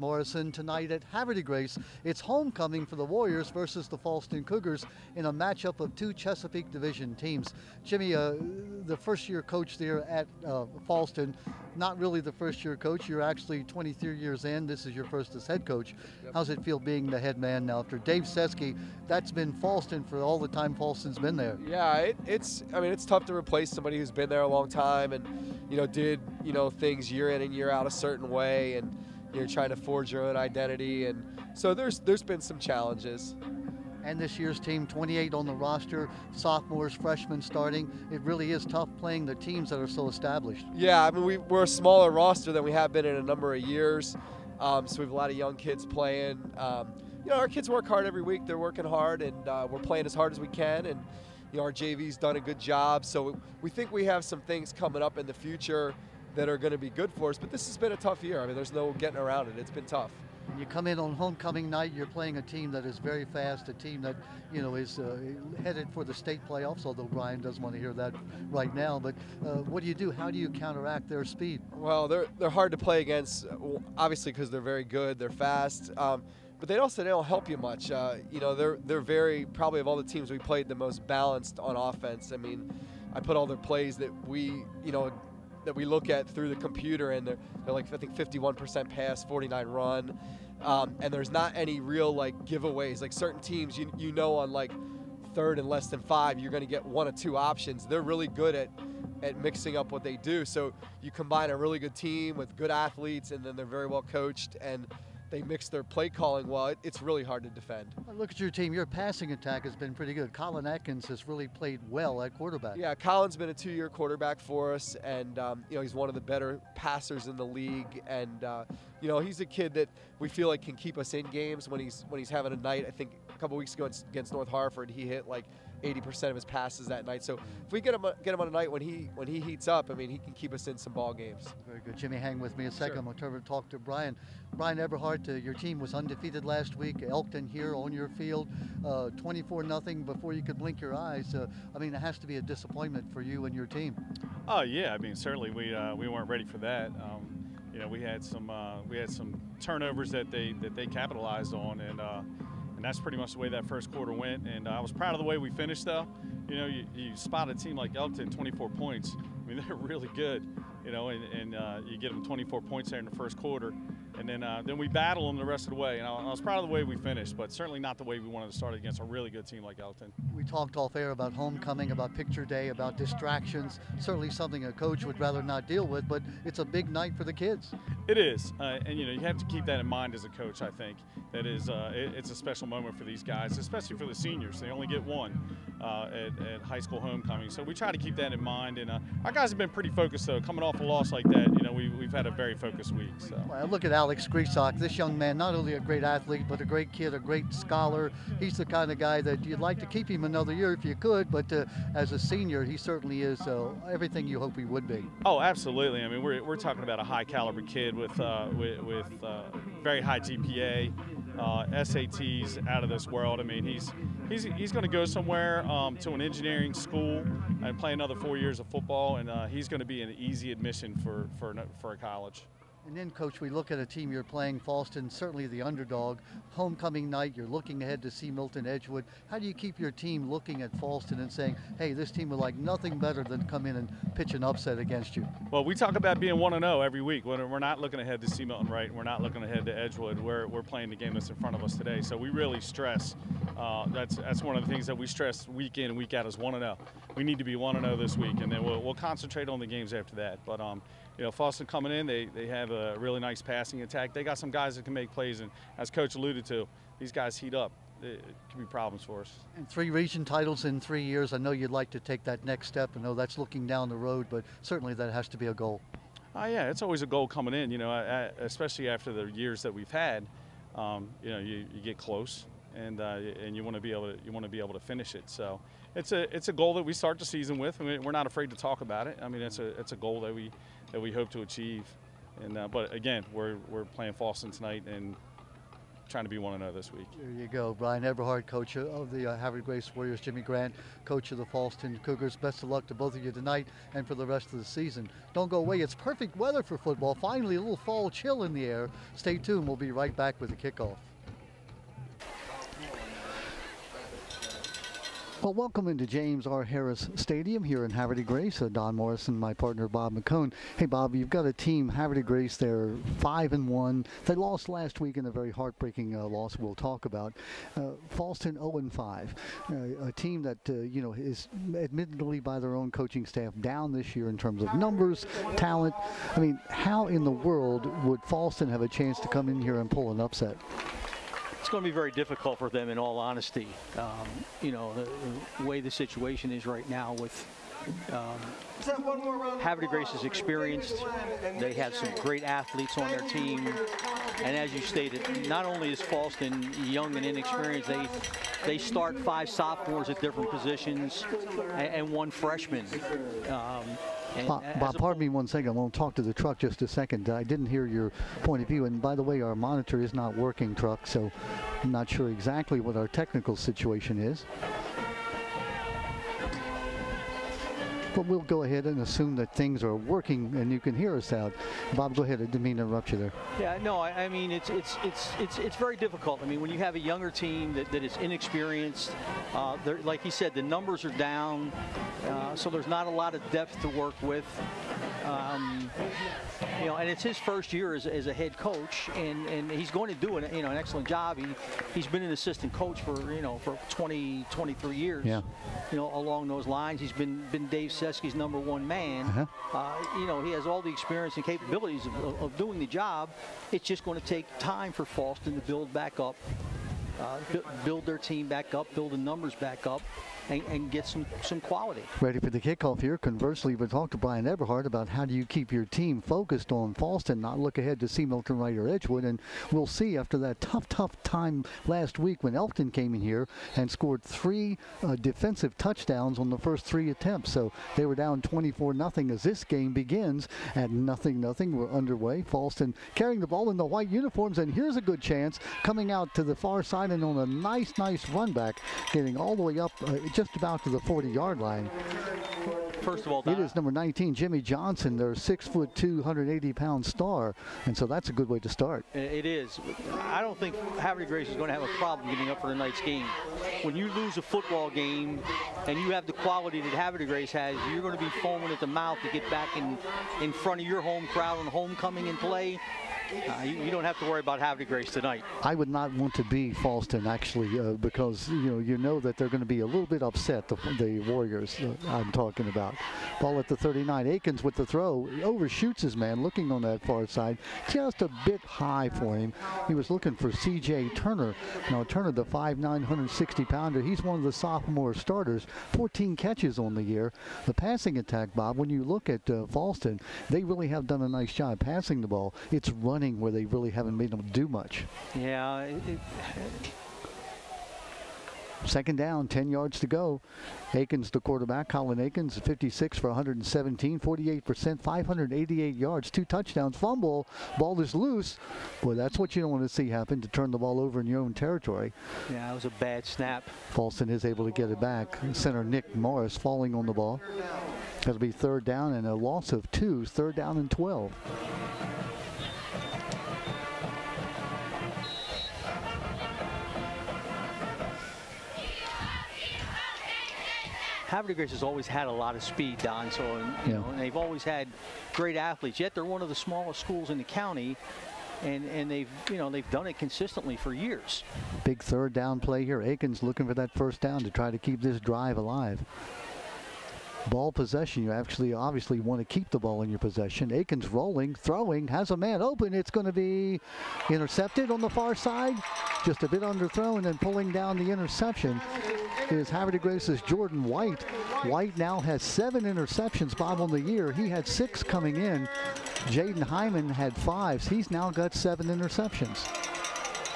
Morrison tonight at de Grace. It's homecoming for the Warriors versus the Fallston Cougars in a matchup of two Chesapeake Division teams. Jimmy, uh, the first year coach there at uh, Fallston, not really the first year coach. You're actually 23 years in. This is your first as head coach. Yep. How's it feel being the head man now after Dave Seski? That's been Fallston for all the time Fallston's been there. Yeah, it, it's. I mean, it's tough to replace somebody who's been there a long time and you know did you know things year in and year out a certain way and you're trying to forge your own identity, and so there's there's been some challenges. And this year's team, 28 on the roster, sophomores, freshmen starting. It really is tough playing the teams that are so established. Yeah, I mean we, we're a smaller roster than we have been in a number of years, um, so we have a lot of young kids playing. Um, you know, our kids work hard every week. They're working hard, and uh, we're playing as hard as we can. And you know, our JV's done a good job. So we think we have some things coming up in the future that are going to be good for us. But this has been a tough year. I mean, there's no getting around it. It's been tough. You come in on homecoming night, you're playing a team that is very fast, a team that, you know, is uh, headed for the state playoffs, although Brian doesn't want to hear that right now. But uh, what do you do? How do you counteract their speed? Well, they're, they're hard to play against, obviously, because they're very good, they're fast. Um, but they also they don't help you much. Uh, you know, they're they're very probably of all the teams we played the most balanced on offense. I mean, I put all their plays that we you know that we look at through the computer, and they're, they're like I think 51% pass, 49 run, um, and there's not any real like giveaways. Like certain teams, you you know on like third and less than five, you're going to get one or two options. They're really good at at mixing up what they do. So you combine a really good team with good athletes, and then they're very well coached and they mix their play calling well, it, it's really hard to defend. Look at your team. Your passing attack has been pretty good. Colin Atkins has really played well at quarterback. Yeah, Colin's been a two-year quarterback for us, and um, you know he's one of the better passers in the league. And uh, you know he's a kid that we feel like can keep us in games when he's when he's having a night. I think a couple weeks ago against North Harford, he hit like 80% of his passes that night. So if we get him get him on a night when he when he heats up, I mean, he can keep us in some ball games. Very good, Jimmy. Hang with me a second. Sure. I'm going to turn to talk to Brian. Brian Eberhardt, uh, your team was undefeated last week. Elkton here on your field, uh, 24 nothing before you could blink your eyes. Uh, I mean, it has to be a disappointment for you and your team. Oh yeah, I mean certainly we uh, we weren't ready for that. Um, you know, we had some uh, we had some turnovers that they that they capitalized on and uh, and that's pretty much the way that first quarter went. And I was proud of the way we finished, though. You know, you, you spot a team like Elkton, 24 points. I mean, they're really good, you know, and, and uh, you get them 24 points there in the first quarter and then uh, then we battle them the rest of the way. And I, I, was proud of the way we finished, but certainly not the way we wanted to start against a really good team like Elkton. We talked off air about homecoming, about picture day, about distractions. Certainly something a coach would rather not deal with, but it's a big night for the kids. It is, uh, and you know you have to keep that in mind as a coach. I think that is uh, it, it's a special moment for these guys, especially for the seniors. They only get one uh, at, at, high school homecoming, so we try to keep that in mind. And uh, our guys have been pretty focused though, coming off a loss like that. You know, we, we've had a very focused week. So. Well, look at Alex Greasock, this young man, not only a great athlete, but a great kid, a great scholar. He's the kind of guy that you'd like to keep him another year if you could, but uh, as a senior, he certainly is uh, everything you hope he would be. Oh, absolutely. I mean, we're, we're talking about a high caliber kid with, uh, with, with uh, very high GPA, uh, SATs out of this world. I mean, he's he's, he's going to go somewhere um, to an engineering school and play another four years of football, and uh, he's going to be an easy admission for, for, for a college. And then, Coach, we look at a team you're playing, Fallston, certainly the underdog. Homecoming night, you're looking ahead to C. Milton Edgewood. How do you keep your team looking at Fallston and saying, hey, this team would like nothing better than come in and pitch an upset against you? Well, we talk about being 1 0 every week. We're not looking ahead to C. Milton Wright. We're not looking ahead to Edgewood. We're, we're playing the game that's in front of us today. So we really stress uh, that's, that's one of the things that we stress week in and week out is 1 0. We need to be 1 0 this week, and then we'll, we'll concentrate on the games after that. But, um, you know, Fallston coming in, they, they have a really nice passing attack. They got some guys that can make plays, and as Coach alluded to, these guys heat up. It, can be problems for us. And three region titles in three years. I know you'd like to take that next step. I know that's looking down the road, but certainly that has to be a goal. Uh, yeah, it's always a goal coming in. You know, especially after the years that we've had. Um, you know, you, you, get close, and uh, and you want to be able to you want to be able to finish it. So it's a it's a goal that we start the season with. Mean, we're not afraid to talk about it. I mean, it's a it's a goal that we that we hope to achieve. And uh, but again, we're we're playing Fallston tonight, and trying to be one another this week. There you go, Brian Eberhard, coach of the uh, Havre Grace Warriors. Jimmy Grant, coach of the Fallston Cougars. Best of luck to both of you tonight and for the rest of the season. Don't go away. It's perfect weather for football. Finally, a little fall chill in the air. Stay tuned. We'll be right back with the kickoff. Well, welcome into James R. Harris Stadium here in de Grace. Uh, Don Morrison, my partner Bob McCone. Hey, Bob, you've got a team, de Grace. They're five and one. They lost last week in a very heartbreaking uh, loss. We'll talk about. Uh, Fallston 0 and 5, uh, a team that uh, you know is admittedly by their own coaching staff down this year in terms of numbers, talent. I mean, how in the world would Fallston have a chance to come in here and pull an upset? It's going to be very difficult for them in all honesty. Um, you know, the, the, way the situation is right now with um, de Grace is experienced. They have some great athletes on their team. And as you stated, not only is Fallston young and inexperienced, they they start five sophomores at different positions and, and one freshman. Um, Bob, Bob pardon me one second. I want to talk to the truck just a second. I didn't hear your point of view. And by the way, our monitor is not working, truck, so I'm not sure exactly what our technical situation is. But we'll go ahead and assume that things are working and you can hear us out. Bob, go ahead. I didn't mean to interrupt you there. Yeah, no, I, I mean, it's, it's, it's, it's, it's very difficult. I mean, when you have a younger team that, that is inexperienced, uh, like he said, the numbers are down, uh, so there's not a lot of depth to work with. Um, you know, and it's his first year as, as a head coach, and, and he's going to do an, you know, an excellent job. He, he's been an assistant coach for, you know, for 20, 23 years, yeah. you know, along those lines. He's been, been Dave Seske's number one man. Uh-huh. Uh, you know, he has all the experience and capabilities of, of, of doing the job. It's just going to take time for Fallston to build back up, uh, build their team back up, build the numbers back up and, and, get some, some quality. Ready for the kickoff here. Conversely, we talked to Brian Eberhard about how do you keep your team focused on Fallston, not look ahead to C. Milton Wright or Edgewood. And we'll see after that tough, tough time last week when Elkton came in here and scored three uh, defensive touchdowns on the first three attempts. So they were down 24 nothing as this game begins at nothing nothing. We're underway. Fallston carrying the ball in the white uniforms, and here's a good chance coming out to the far side and on a nice, nice run back, getting all the way up. Uh, just about to the 40-yard line. First of all, it is number 19, Jimmy Johnson, their six foot two, 180 pound star, and so that's a good way to start. It is. I don't think Havre Grace is going to have a problem getting up for tonight's game. When you lose a football game and you have the quality that Havre Grace has, you're going to be foaming at the mouth to get back in in front of your home crowd on homecoming and play. Uh, you, you, don't have to worry about having de Grace tonight. I would not want to be Fallston actually uh, because you know you know that they're going to be a little bit upset the, the Warriors uh, I'm talking about. Ball at the 39. Akins with the throw overshoots his man looking on that far side just a bit high for him. He was looking for C.J. Turner. Now Turner the 5'9", 160 pounder. He's one of the sophomore starters. 14 catches on the year. The passing attack, Bob. When you look at uh, Fallston, they really have done a nice job passing the ball. It's run running where they really haven't made them do much. Yeah. It, it, Second down, 10 yards to go. Akins, the quarterback, Colin Akins, 56 for 117, 48%, 588 yards, two touchdowns, fumble. Ball is loose. Boy, that's what you don't want to see happen to turn the ball over in your own territory. Yeah, it was a bad snap. Fallston is able to get it back. Center Nick Morris falling on the ball. That'll be third down and a loss of two, third down and 12. Havre Grace has always had a lot of speed, Don. So, you yeah. know, and they've always had great athletes. Yet they're one of the smallest schools in the county, and and they've you know they've done it consistently for years. Big third down play here. Aikens looking for that first down to try to keep this drive alive ball possession. You actually obviously want to keep the ball in your possession. Aikens rolling, throwing, has a man open. It's going to be intercepted on the far side. Just a bit underthrown and pulling down the interception is Havre de Grace's Jordan White. White now has seven interceptions, Bob, on the year. He had six coming in. Jaden Hyman had five. He's now got seven interceptions.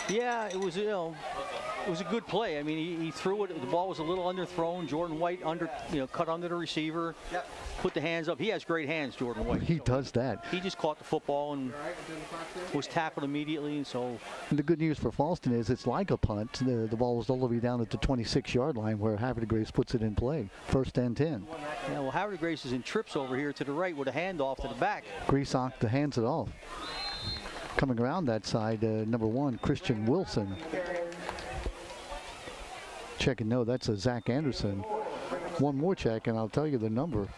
Yeah, it was, you know, it was a good play. I mean, he, he threw it. The ball was a little underthrown. Jordan White under, you know, cut under the receiver, put the hands up. He has great hands, Jordan White. He So does that. He just caught the football and was tackled immediately. And so And the good news for Fallston is it's like a punt. The, the ball is all the way down at the 26-yard line where Havre Grace puts it in play. First and 10. Yeah, well, Havre Grace is in trips over here to the right with a handoff to the back. Greasock the hands it off. Coming around that side, uh, number one, Christian Wilson. Check and no, that's a Zach Anderson. One more check, and I'll tell you the number.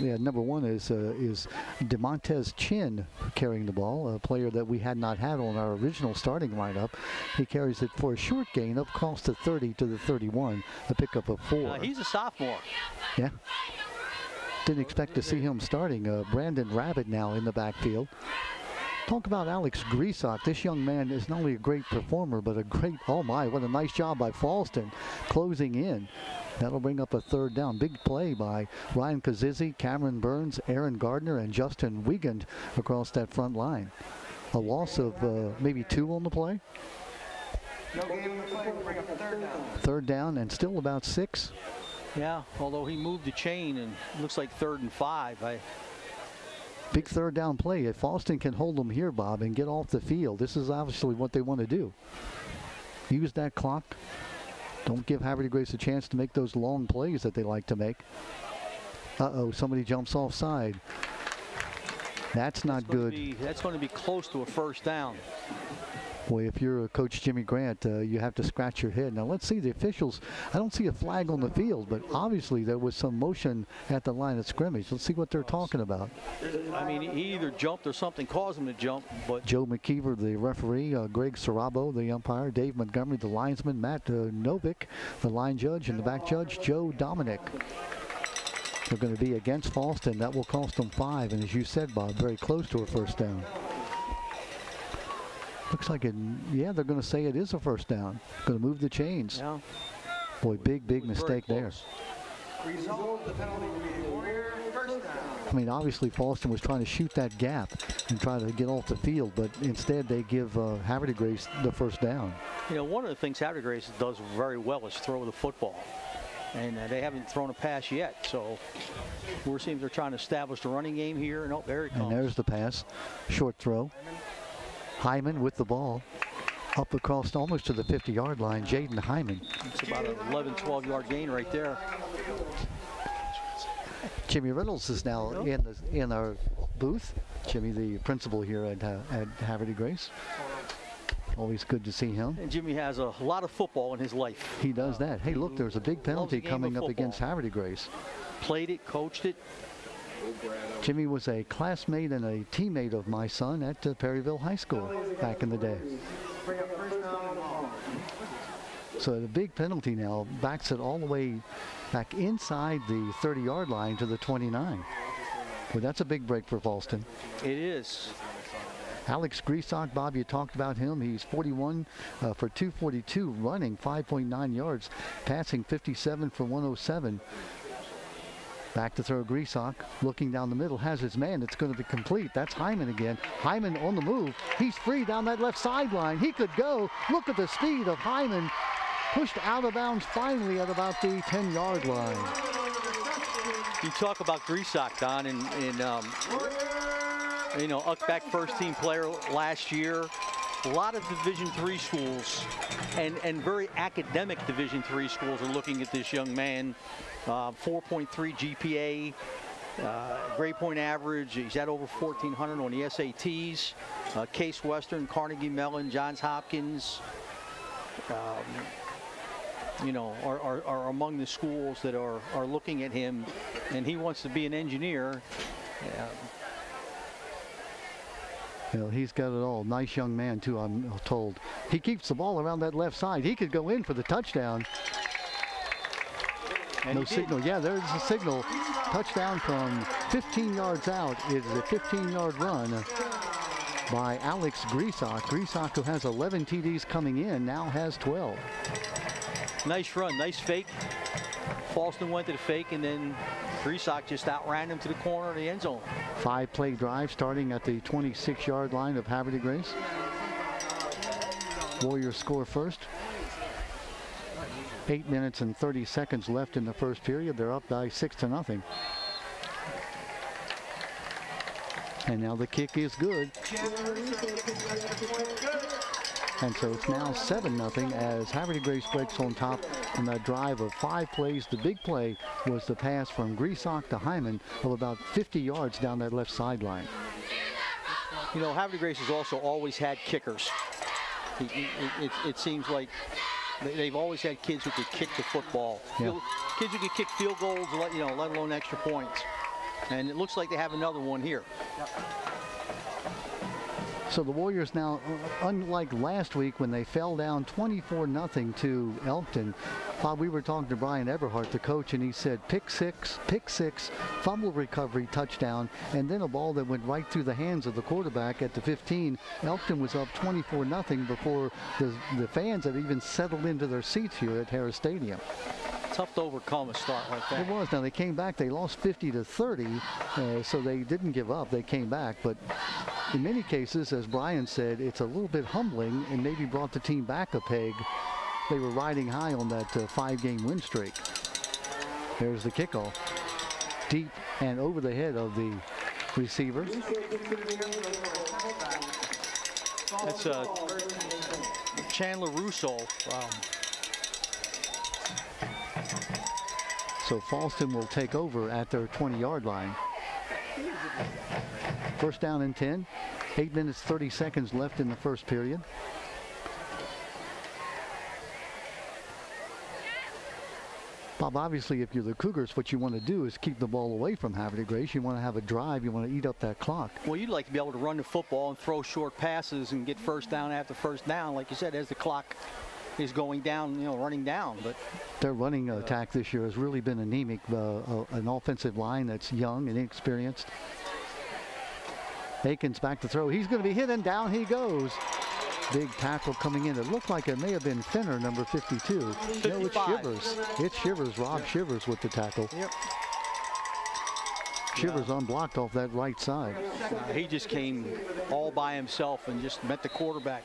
Yeah, number one is uh, is Demontez Chin carrying the ball, a player that we had not had on our original starting lineup. He carries it for a short gain up across the 30 to the 31, a pickup of four. Uh, he's a sophomore. Yeah. Didn't expect to see him starting. Uh, Brandon Rabbit now in the backfield. Talk about Alex Greasock. This young man is not only a great performer, but a great, oh my, what a nice job by Fallston closing in. That'll bring up a third down. Big play by Ryan Kazizi, Cameron Burns, Aaron Gardner, and Justin Wiegand across that front line. A loss of uh, maybe two on the play. Third down and still about six. Yeah, although he moved the chain and looks like third and five. I, Big third down play. If Fallston can hold them here, Bob, and get off the field, this is obviously what they want to do. Use that clock. Don't give Havre Grace a chance to make those long plays that they like to make. Uh-oh, somebody jumps offside. That's not that's good. be- that's going to be close to a first down. Boy, if you're a coach Jimmy Grant, uh, you have to scratch your head. Now let's see the officials. I don't see a flag on the field, but obviously there was some motion at the line of scrimmage. Let's see what they're talking about. I mean, he either jumped or something caused him to jump, but Joe McKeever, the referee, uh, Greg Sarabo, the umpire, Dave Montgomery, the linesman, Matt uh, Novick, the line judge, and the back judge, Joe Dominic. They're going to be against Fallston. That will cost them five, and as you said, Bob, very close to a first down. Looks like it, yeah, they're going to say it is a first down. Going to move the chains. yeah, Boy, big, big it was very mistake there. Result, the penalty Warrior first down. I mean, obviously, Fallston was trying to shoot that gap and try to get off the field, but instead they give uh, Havre Grace the first down. You know, one of the things Havre Grace does very well is throw the football. And uh, they haven't thrown a pass yet. So we're seeing they're trying to establish the running game here. And oh, there it And there's the pass. Short throw. Hyman with the ball. Up across almost to the 50 yard line. Jaden Hyman. It's about an 11, 12 yard gain right there. Jimmy Reynolds is now in the in our booth. Jimmy, the principal here at, uh, at de Grace. Always good to see him. And Jimmy has a lot of football in his life. He does that. Hey, look, there's a big penalty coming up against de Grace. Played it, coached it. Jimmy was a classmate and a teammate of my son at uh, Perryville High School back in the day. Bring up first down on the ball. So the big penalty now backs it all the way back inside the 30-yard line to the 29. Well, that's a big break for Fallston. It is. Alex Greasock, Bob, you talked about him. He's 41 uh, for 242, running 5.9 yards, passing 57 for 107. Back to throw Greasock, looking down the middle, has his man. It's going to be complete. That's Hyman again. Hyman on the move. He's free down that left sideline. He could go. Look at the speed of Hyman. Pushed out of bounds finally at about the 10-yard line. You talk about Greasock, Don, and, and um, you know, UCBAC first team player last year. A lot of Division three schools and, and very academic Division three schools are looking at this young man. Uh, 4.3 GPA, uh, grade point average. He's at over 1,400 on the SATs. Uh, Case Western, Carnegie Mellon, Johns Hopkins. Um, you know, are, are, are among the schools that are, are looking at him, and he wants to be an engineer. Yeah, Well, he's got it all. Nice young man, too, I'm told. He keeps the ball around that left side. He could go in for the touchdown. And no signal. Yeah, there's a signal. Touchdown from 15 yards out. It is a 15-yard run by Alex Greasock. Greasock, who has 11 TDs coming in, now has 12. Nice run, nice fake. Fallston went to the fake, and then Greasock just outran him to the corner of the end zone. Five-play drive starting at the 26-yard line of de Grace. Warriors score first. Eight minutes and 30 seconds left in the first period. They're up by six to nothing. And now the kick is good. And so it's now 7 nothing as Havre de Grace breaks on top in that drive of five plays. The big play was the pass from Griesach to Hyman of about 50 yards down that left sideline. You know, Havre de Grace has also always had kickers. It, it, it, it seems like they've always had kids who could kick the football. Yeah. Field- Kids who could kick field goals, let, you know, let alone extra points. And it looks like they have another one here. So the Warriors now, unlike last week when they fell down 24 nothing to Elkton, Bob, we were talking to Brian Everhart, the coach, and he said pick six, pick six, fumble recovery, touchdown, and then a ball that went right through the hands of the quarterback at the 15. Elkton was up 24 nothing before the, the fans had even settled into their seats here at Harris Stadium. Tough to overcome a start like that. It was. Now they came back. They lost 50 to 30, uh, so they didn't give up. They came back, but in many cases, as Brian said, it's a little bit humbling and maybe brought the team back a peg. They were riding high on that uh, five-game win streak. There's the kickoff, deep and over the head of the receiver. That's uh, Chandler Russo. Um, So Fallston will take over at their 20-yard line. First down and 10. Eight minutes, 30 seconds left in the first period. Bob, obviously, if you're the Cougars, what you want to do is keep the ball away from Havre de Grace. You want to have a drive. You want to eat up that clock. well, you'd like to be able to run the football and throw short passes and get first down after first down, like you said, as the clock is going down, you know, running down. But Their running attack this year has really been anemic. Uh, uh, an offensive line that's young and inexperienced. Aikens back to throw. He's going to be hit and down he goes. Big tackle coming in. It looked like it may have been Finner, number 52. No, it's Shivers. It's Shivers, Rob Shivers with the tackle. Yep. Shivers unblocked off that right side. uh, he just came all by himself and just met the quarterback.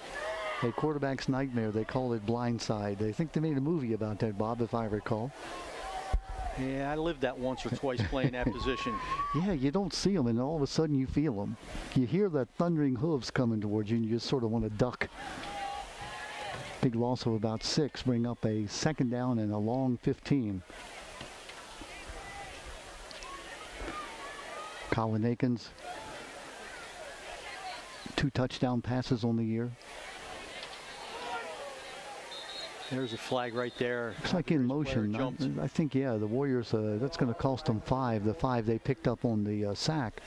A quarterback's nightmare. They call it blindside. They think they made a movie about that, Bob, if I recall. Yeah, I lived that once or twice playing that position. Yeah, you don't see them, and all of a sudden you feel them. You hear that thundering hooves coming towards you, and you just sort of want to duck. Big loss of about six, bring up a second down and a long 15. Colin Akins, two touchdown passes on the year. There's a flag right there. Looks like in motion. I, I think, yeah, the Warriors, uh, that's going to cost them five, the five they picked up on the uh, sack.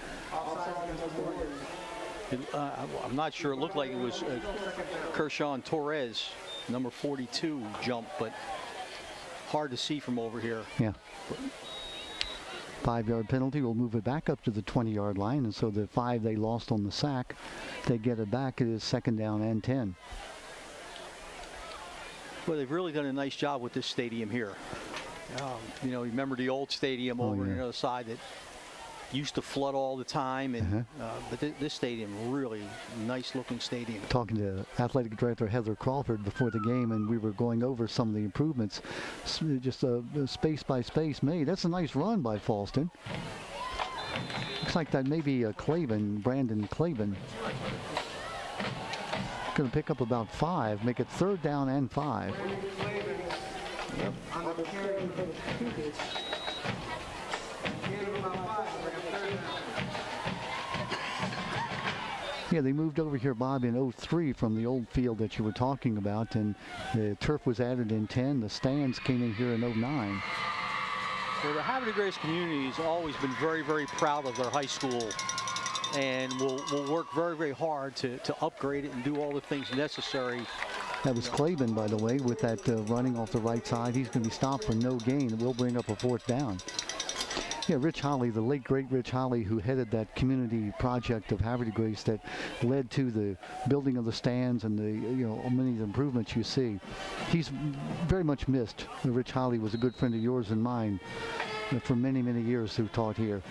It, uh, I'm not sure. It looked like it was uh, Kershaw Torres, number 42, jump, but hard to see from over here. Yeah. Five yard penalty will move it back up to the 20 yard line. And so the five they lost on the sack, they get it back. It is second down and 10. Well, they've really done a nice job with this stadium here. Um, you know, remember the old stadium Oh, over on the other side that used to flood all the time, and Uh-huh. uh, but thi- this stadium really nice looking stadium. Talking to athletic director Heather Crawford before the game, and we were going over some of the improvements, just uh, space by space made. That's a nice run by Fallston. Looks like that may be a Clavin, Brandon Clavin. Going to pick up about five, make it third down and five. Yeah, they moved over here, Bob, in 03 from the old field that you were talking about, and the turf was added in 10. The stands came in here in 09. Well, the Havre de Grace community has always been very, very proud of their high school and will, will work very, very hard to, to upgrade it and do all the things necessary. That was Clavin, by the way, with that uh, running off the right side. He's going to be stopped for no gain. It will bring up a fourth down. Yeah, Rich Holly, the late great Rich Holly, who headed that community project of Havre de Grace that led to the building of the stands and the you know many of the improvements you see. He's very much missed. Rich Holly was a good friend of yours and mine uh, for many many years who taught here.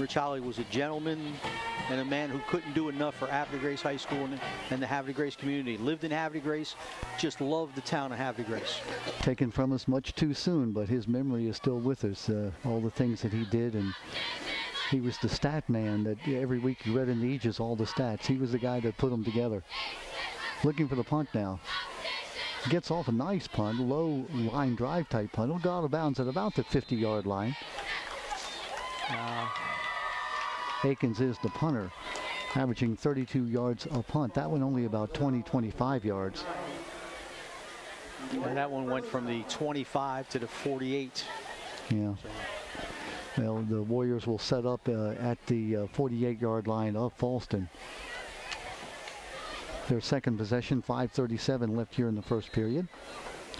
Rich Holly was a gentleman, and a man who couldn't do enough for Havre de Grace High School and, and the Havre de Grace community. Lived in Havre de Grace, just loved the town of Havre de Grace. Taken from us much too soon, but his memory is still with us. Uh, all the things that he did, and he was the stat man that every week you read in the Aegis all the stats. He was the guy that put them together. Looking for the punt now. Gets off a nice punt, low line drive type punt. It'll go out of bounds at about the 50 yard line. Uh, Akins is the punter, averaging 32 yards a punt. That one only about 20, 25 yards. and that one went from the 25 to the 48. Yeah. Well, the Warriors will set up uh, at the 48-yard line of Fallston. Their second possession, 5:37 left here in the first period.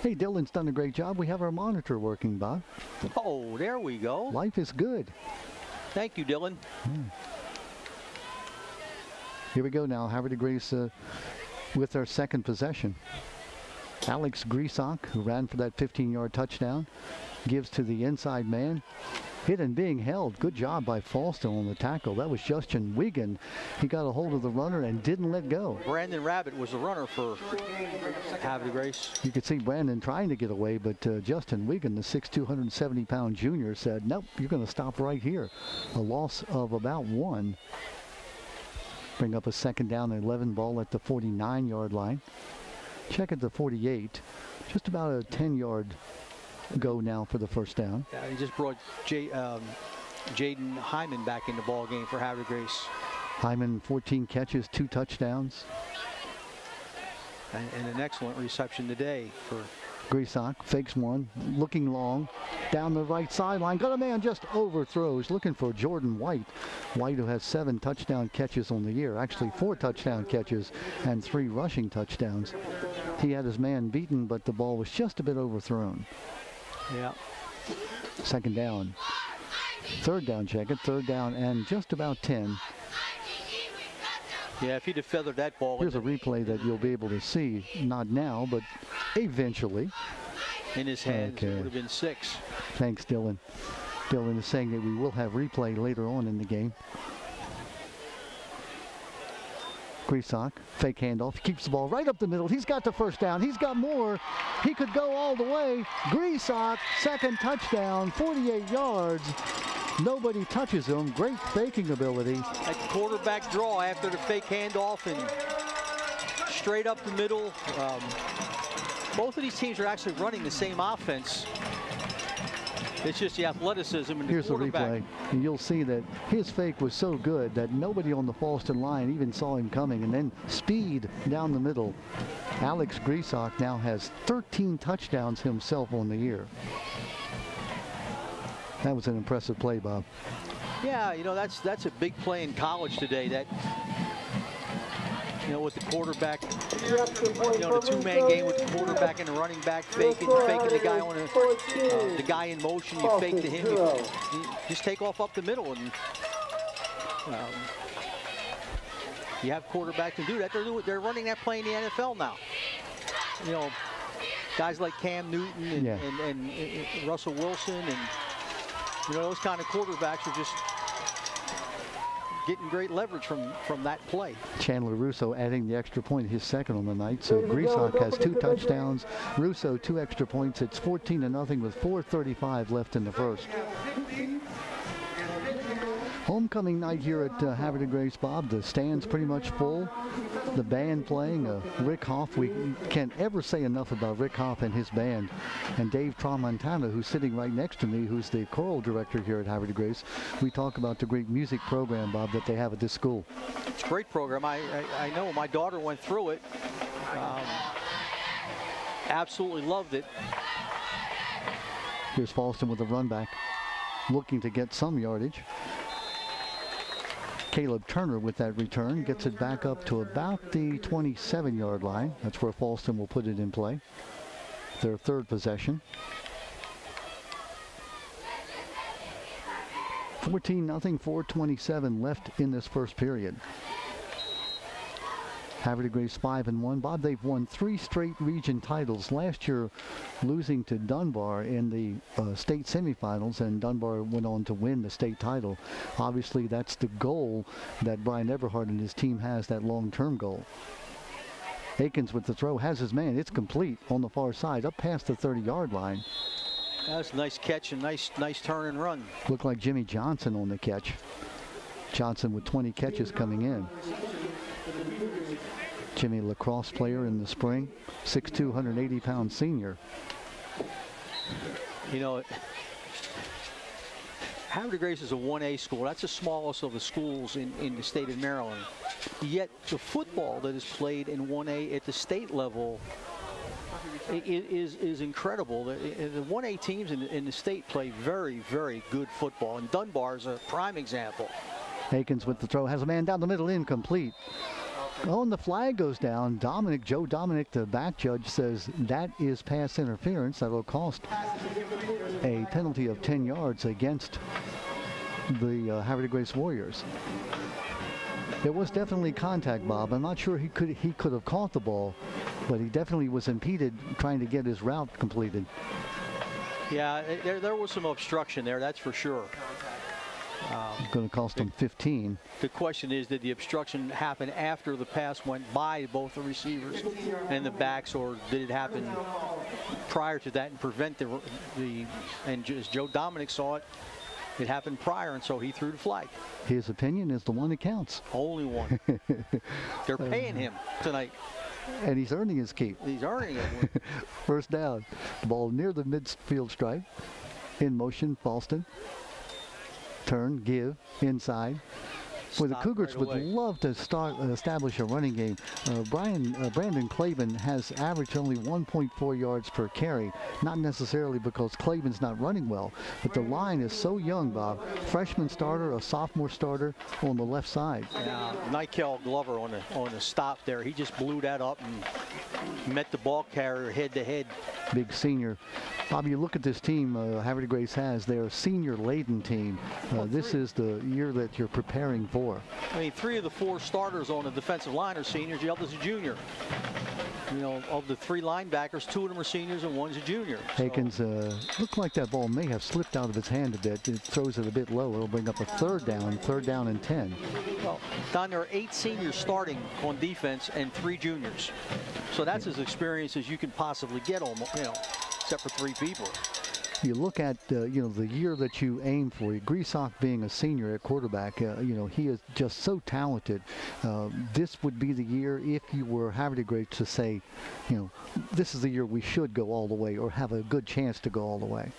Hey, Dylan's done a great job. We have our monitor working, Bob. Oh, there we go. Life is good. Thank you, Dylan. Here we go now. De Grace uh, with their second possession. Alex Grisock, who ran for that 15-yard touchdown, gives to the inside man. Hit and being held. Good job by Fallston on the tackle. That was Justin Wigan. He got a hold of the runner and didn't let go. Brandon Rabbit was the runner for Havre Grace. You could see Brandon trying to get away, but uh, Justin Wigan, the 6'2", 270-pound junior, said, nope, you're going to stop right here. A loss of about one. Bring up a second down 11 ball at the 49-yard line. Check at the 48. Just about a 10-yard go now for the first down. Yeah, he just brought Jay, um, Jaden Hyman back in the ball game for de Grace. Hyman, 14 catches, two touchdowns. And, and an excellent reception today for Grisock fakes one, looking long, down the right sideline. Got a man just overthrows, looking for Jordan White. White, who has seven touchdown catches on the year, actually four touchdown catches and three rushing touchdowns. He had his man beaten, but the ball was just a bit overthrown. Yeah. Second down. Third down, check it. Third down and just about 10. Yeah, if he'd have feathered that ball Here's a replay that you'll be able to see, not now, but eventually. in his hands, Okay. it would have been six. Thanks, Dylan. Dylan is saying that we will have replay later on in the game. Grisock, fake handoff, keeps the ball right up the middle. He's got the first down. He's got more. He could go all the way. Grisock, second touchdown, 48 yards. Nobody touches him. Great faking ability. That quarterback draw after the fake handoff and straight up the middle. Um, both of these teams are actually running the same offense. It's just the athleticism and the Here's the replay, and you'll see that his fake was so good that nobody on the Fallston line even saw him coming, and then speed down the middle. Alex Grisock now has 13 touchdowns himself on the year. That was an impressive play, Bob. Yeah, you know that's that's a big play in college today. That you know with the quarterback, you know the two-man game with the quarterback and the running back faking, faking the guy on a, uh, the guy in motion. You fake to him, you, you just take off up the middle, and um, you have quarterbacks to do that. They're doing, they're running that play in the NFL now. You know, guys like Cam Newton and, Yeah. and, and, and Russell Wilson and you know, those kind of quarterbacks are just getting great leverage from from that play. Chandler Russo adding the extra point, his second on the night. So Grisock has two touchdowns. Russo two extra points. It's 14 to nothing with 4:35 left in the first. Homecoming night here at uh, Havre de Grace, Bob. The stands pretty much full. The band playing. Uh, Rick Hoff. We can't ever say enough about Rick Hoff and his band. And Dave Tramontana, who's sitting right next to me, who's the choral director here at Havre de Grace. We talk about the great music program, Bob, that they have at this school. It's a great program. I I, I know my daughter went through it. Um, absolutely loved it. Here's Falston with a run back, looking to get some yardage. Caleb Turner with that return gets it back up to about the 27 yard line. That's where Falston will put it in play. Their third possession. 14 nothing, 427 left in this first period. Havre Grace five and one. Bob, they've won three straight region titles. Last year, losing to Dunbar in the uh, state semifinals, and Dunbar went on to win the state title. Obviously, that's the goal that Brian Everhart and his team has. That long-term goal. Akins with the throw has his man. It's complete on the far side, up past the 30-yard line. That's a nice catch and nice nice turn and run. Looked like Jimmy Johnson on the catch. Johnson with 20 catches coming in. Jimmy lacrosse player in the spring, 6'2", 180 pound senior. You know, de Grace is a 1A school. That's the smallest of the schools in, in the state of Maryland. Yet the football that is played in 1A at the state level is is incredible. The, the 1A teams in, the- in the state play very, very good football, and Dunbar is a prime example. Akins with the throw, has a man down the middle, incomplete. Oh, and the flag goes down. Dominic, Joe Dominic, the back judge, says that is pass interference. That will cost a penalty of 10 yards against the uh, de Grace Warriors. There was definitely contact, Bob. I'm not sure he could he could have caught the ball, but he definitely was impeded trying to get his route completed. Yeah, there, there was some obstruction there, that's for sure. Um, Going to cost him 15. The question is, did the obstruction happen after the pass went by both the receivers and the backs, or did it happen prior to that and prevent the, the and as Joe Dominic saw it, it happened prior, and so he threw the flag. His opinion is the one that counts, Only one. They're paying him tonight. and he's earning his keep. He's earning it. First down. The ball near the midfield stripe. In motion, Fallston. Turn, give, inside. Well, the Cougars right would away. love to start uh, establish a running game. Uh, Brian uh, Brandon Claiborne has averaged only 1.4 yards per carry. Not necessarily because Claiborne's not running well, but the line is so young, Bob. Freshman starter, a sophomore starter on the left side. Now, Nikel Glover on the on the stop there, he just blew that up and met the ball carrier head to head. big senior. Bob, you look at this team uh, Havre Grace has. They're a senior-laden team. Uh, this is the year that you're preparing for. I mean, three of the four starters on the defensive line are seniors. The other's a junior. You know, of the three linebackers, two of them are seniors and one's a junior. So- Akins uh, looked like that ball may have slipped out of his hand a bit. It throws it a bit low. It'll bring up a third down, third down and 10. Well, Don, there are eight seniors starting on defense and three juniors. So that's as experienced as you can possibly get, almost, you know, except for three people. You look at uh, you know the year that you aim for. Griesach being a senior at quarterback, uh, you know he is just so talented. Uh, this would be the year if you were de Grace to say, you know, this is the year we should go all the way or have a good chance to go all the way.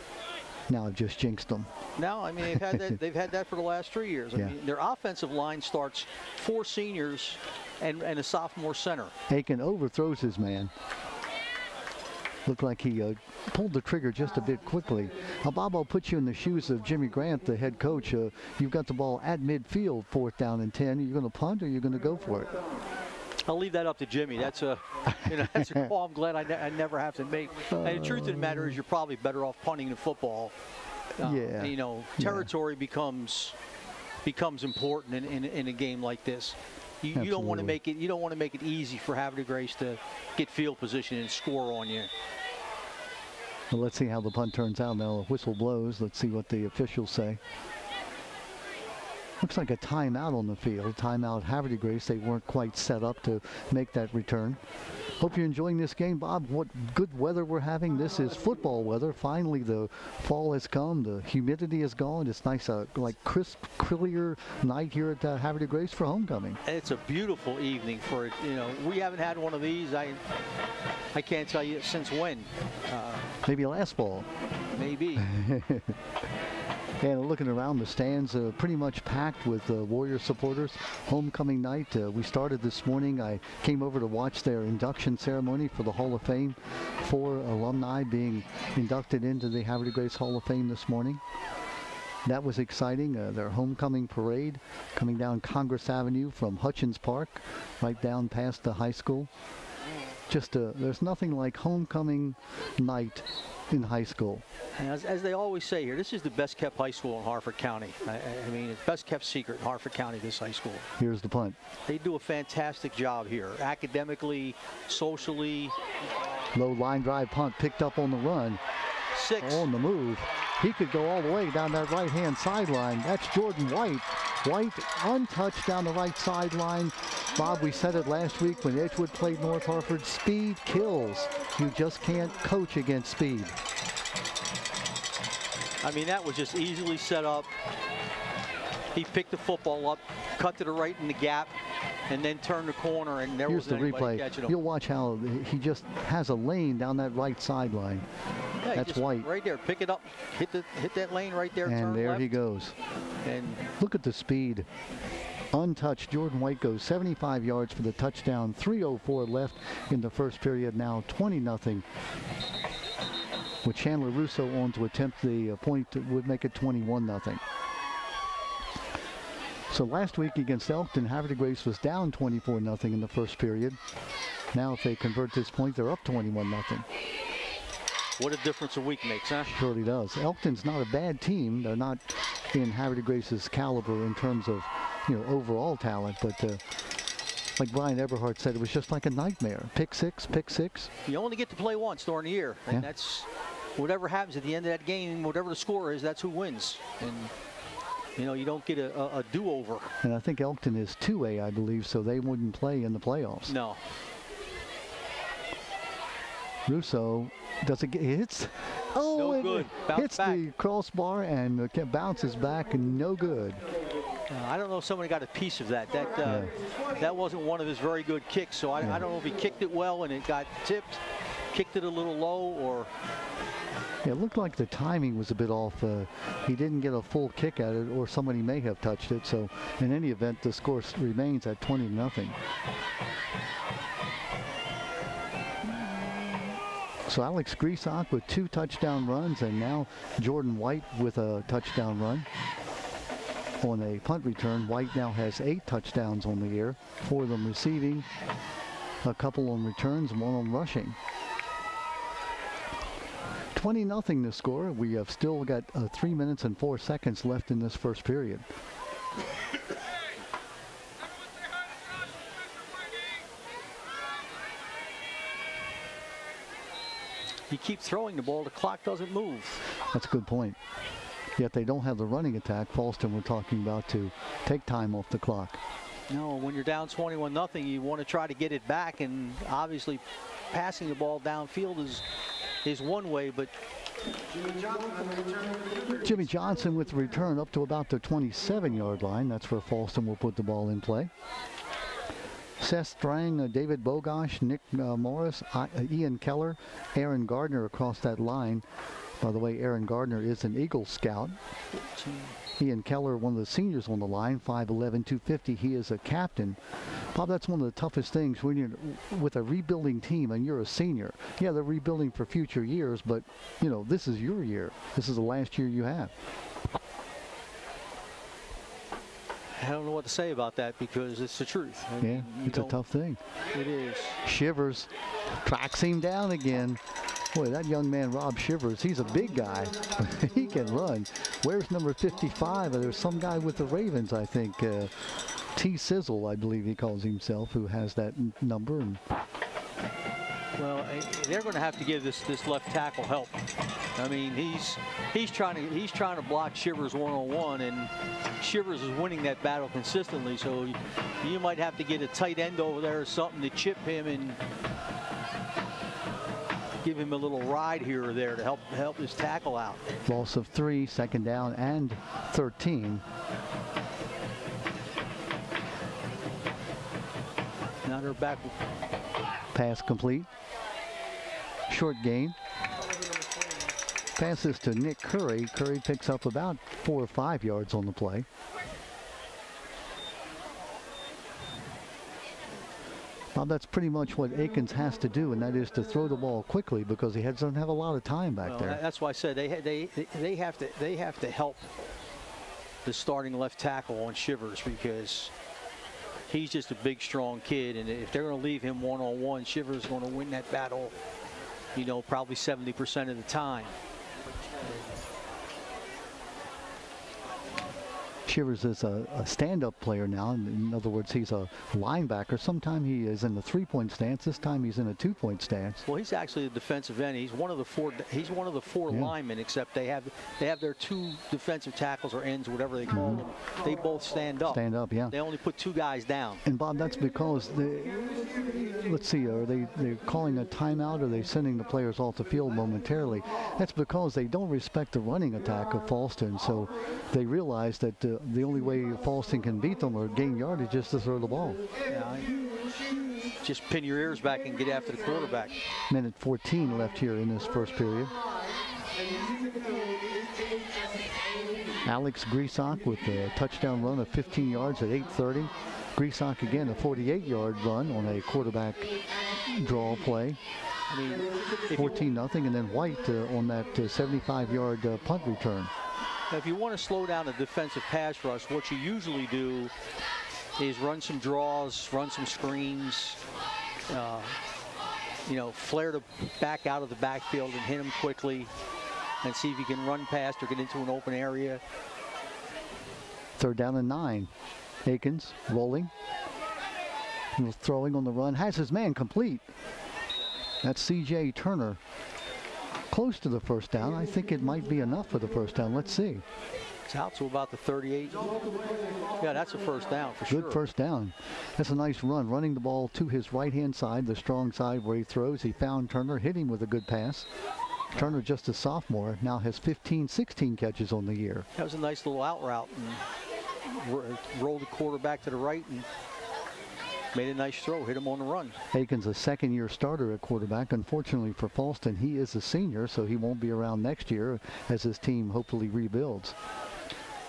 Now I've just jinxed them. No, I mean they've had that. They've had that for the last three years. I Yeah. mean, their offensive line starts four seniors and, and a sophomore center. Aiken overthrows his man. Looked like he uh, pulled the trigger just a bit quickly. Now, Bob, I'll put you in the shoes of Jimmy Grant, the head coach. Uh, you've got the ball at midfield, fourth down and 10. You're you going to punt or are you going to go for it? I'll leave that up to Jimmy. That's a, you know, that's a call I'm glad I, ne- I never have to make. And the truth of the matter is, you're probably better off punting the football. Uh, Yeah, You know, yeah. territory becomes becomes important in, in, in a game like this. You, you don't want to make it. You don't want to make it easy for Havre de Grace to get field position and score on you. Let's see how the punt turns out now. The whistle blows. Let's see what the officials say. Looks like a timeout on the field. Timeout de Grace. They weren't quite set up to make that return. Hope you're enjoying this game, Bob. What good weather we're having. This is football weather. Finally, the fall has come. The humidity is gone. It's nice, uh, like crisp, clear night here at uh, de Grace for homecoming. And It's a beautiful evening for it. You know, we haven't had one of these. I I can't tell you since when. Uh, Maybe last fall. maybe. And looking around the stands, pretty much packed with uh, Warrior supporters. Homecoming night. Uh, we started this morning. I came over to watch their induction ceremony for the Hall of Fame. Four alumni being inducted into the de Grace Hall of Fame this morning. That was exciting. Uh, their homecoming parade coming down Congress Avenue from Hutchins Park, right down past the high school. Just uh, there's nothing like homecoming night in high school. As, as they always say here, this is the best kept high school in Harford County. I, I- mean, it's best kept secret in Harford County, this high school. Here's the punt. They do a fantastic job here, academically, socially. Low line drive punt picked up on the run. Six. on the move. He could go all the way down that right-hand sideline. That's Jordan White. White untouched down the right sideline. Bob, we said it last week when Edgewood played North Harford. Speed kills. You just can't coach against speed. I mean, that was just easily set up. He picked the football up, cut to the right in the gap, and then turned the corner, and there Here's the wasn't anybody replay. You'll watch how he just has a lane down that right sideline. Yeah, that's White. Right there, pick it up, hit the hit that lane right there, And there left, he goes. and Look at the speed. Untouched, Jordan White goes 75 yards for the touchdown. 3.04 left in the first period. Now 20 nothing. With Chandler Russo on to attempt the uh, point would make it 21 nothing. So last week against Elkton, Havre Grace was down 24-0 in the first period. Now if they convert this point, they're up 21-0. what a difference a week makes, huh? Surely does. Elkton's not a bad team. They're not in Havre Grace's caliber in terms of, you know, overall talent. But uh, like Brian Eberhardt said, it was just like a nightmare. Pick six, pick six. You only get to play once during the year, and Yeah. that's whatever happens at the end of that game, whatever the score is, that's who wins. And you know, you don't get a, a, a do-over. And I think Elkton is 2A, I believe, so they wouldn't play in the playoffs. No. Russo does it get hits? Oh, No it good. Bounce hits back. the crossbar and uh, bounces back and no good. Uh, I don't know if somebody got a piece of that. That uh, that wasn't one of his very good kicks. So I, I don't know if he kicked it well and it got tipped, kicked it a little low, or Yeah, it looked like the timing was a bit off. Uh, he didn't get a full kick at it, or somebody may have touched it. So, in any event, the score remains at 20 to nothing. So Alex Griesach with two touchdown runs, and now Jordan White with a touchdown run. On a punt return, White now has eight touchdowns on the year, four of them receiving, a couple on returns, one on rushing. 20 nothing the score. We have still got uh, three minutes and four seconds left in this first period. you keep throwing the ball, the clock doesn't move. That's a good point. Yet they don't have the running attack Fallston we're talking about to take time off the clock. No, when you're down 21 nothing, you want to try to get it back, and obviously, passing the ball downfield is is one way, but Jimmy Johnson with the return up to about the 27 yard line. That's where Fallston will put the ball in play. Seth Strang, uh, David Bogosh, Nick uh, Morris, I, uh, Ian Keller, Aaron Gardner across that line. By the way, Aaron Gardner is an Eagle Scout. Ian Keller, one of the seniors on the line, 5'11", 250. He is a captain. Bob, that's one of the toughest things when you're with a rebuilding team and you're a senior. Yeah, they're rebuilding for future years, but you know this is your year. This is the last year you have. I don't know what to say about that because it's the truth. I Yeah, mean, you it's a tough thing. It is. Shivers tracks him down again. Boy, that young man, Rob Shivers, he's a big guy. he can run. Where's number 55? There's some guy with the Ravens, I think. Uh, T. Sizzle, I believe he calls himself, who has that number. And Well, they're going to have to give this this left tackle help. I mean, he's he's trying to he's trying to block Shivers one on one, and Shivers is winning that battle consistently. So you, you might have to get a tight end over there or something to chip him and give him a little ride here or there to help help his tackle out. loss of three, second down and 13. Now they're back. Pass complete. Short gain. Passes to Nick Curry. Curry picks up about four or five yards on the play. Bob, that's pretty much what Akins has to do, and that is to throw the ball quickly because he doesn't have a lot of time back Well, there. That's why I said they they they have to they have to help the starting left tackle on Shivers because he's just a big, strong kid, and if they're going to leave him one on one, Shivers is going to win that battle you know, probably 70% of the time. Shivers is a, a stand-up player now. In, other words, he's a linebacker. Sometimes he is in the three-point stance. This time he's in a two-point stance. Well, he's actually a defensive end. He's one of the four. He's one of the four Yeah. linemen, except they have they have their two defensive tackles or ends, whatever they call them. They both stand up. Stand up, yeah. They only put two guys down. And Bob, that's because they, let's see, are they they calling a timeout? Or are they sending the players off the field momentarily? That's because they don't respect the running attack of Fallston. So they realize that uh, the only way Fallston can beat them or gain yardage is just to throw the ball. Yeah, just pin your ears back and get after the quarterback. Minute 14 left here in this first period. Alex Grisock with a touchdown run of 15 yards at 8:30. Grisock again a 48-yard run on a quarterback draw play. I mean, 14 nothing, and then White uh, on that 75-yard uh, punt return. If you want to slow down a defensive pass rush, what you usually do is run some draws, run some screens, uh, you know, flare the back out of the backfield and hit them quickly, and see if you can run past or get into an open area. Third down and nine. Akins rolling, throwing on the run, has his man complete. That's C.J. Turner. Close to the first down. I think it might be enough for the first down. Let's see. It's out to about the 38. Yeah, that's a first down for sure. Good first down. That's a nice run. Running the ball to his right-hand side, the strong side where he throws. He found Turner, hit him with a good pass. Turner, just a sophomore, now has 15, 16 catches on the year. That was a nice little out route and ro- rolled the quarterback to the right and made a nice throw, hit him on the run. Aikens, a second-year starter at quarterback. Unfortunately for Fallston, he is a senior, so he won't be around next year as his team hopefully rebuilds.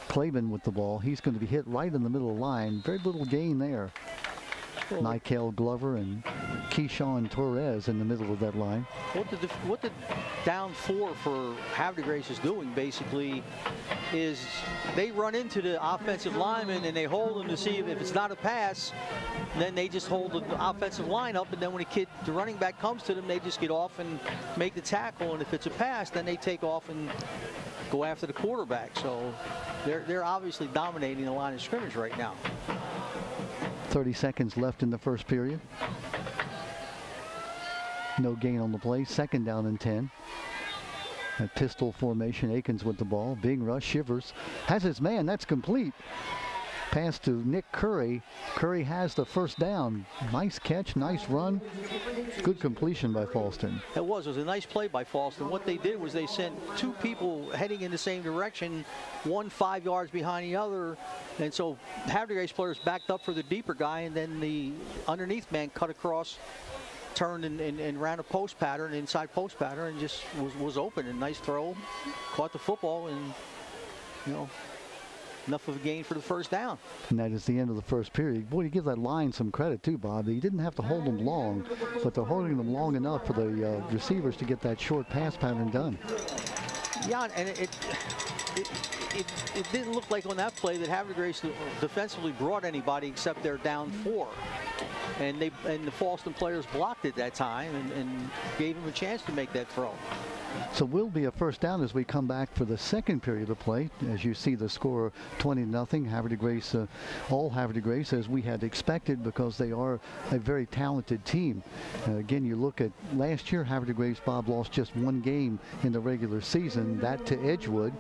Clavin with the ball. He's going to be hit right in the middle of the line. Very little gain there. Michael Glover and Keyshawn Torres in the middle of that line. What the what the down four for Havre de Grace is doing basically is they run into the offensive lineman and they hold them to see if, if it's not a pass, then they just hold the offensive line up and then when a kid the running back comes to them they just get off and make the tackle and if it's a pass then they take off and go after the quarterback. So they're they're obviously dominating the line of scrimmage right now. 30 seconds left in the first period. No gain on the play. Second down and 10. A pistol formation. Akins with the ball. Big rush. Shivers has his man. That's complete. Pass to Nick Curry. Curry has the first down. Nice catch. Nice run. Good completion by Fallston. It was. It was a nice play by Fallston. What they did was they sent two people heading in the same direction, one five yards behind the other. And so Grace players backed up for the deeper guy, and then the underneath man cut across, turned and, and, and ran a post pattern, inside post pattern, and just was, was open. And nice throw, caught the football, and, you know, enough of a gain for the first down. And that is the end of the first period. Boy, you give that line some credit too, Bob. He didn't have to hold them long, but they're holding them long enough for the uh, receivers to get that short pass pattern done. Yeah, and it, it, it, it, didn't look like on that play that Havre Grace defensively brought anybody except they're down four. And they and the Fallston players blocked it that time and, and gave him a chance to make that throw. So we'll be a first down as we come back for the second period of play. As you see the score 20 nothing. De Grace, uh, all de Grace as we had expected because they are a very talented team. Uh, again, you look at last year, de Grace, Bob lost just one game in the regular season, that to Edgewood.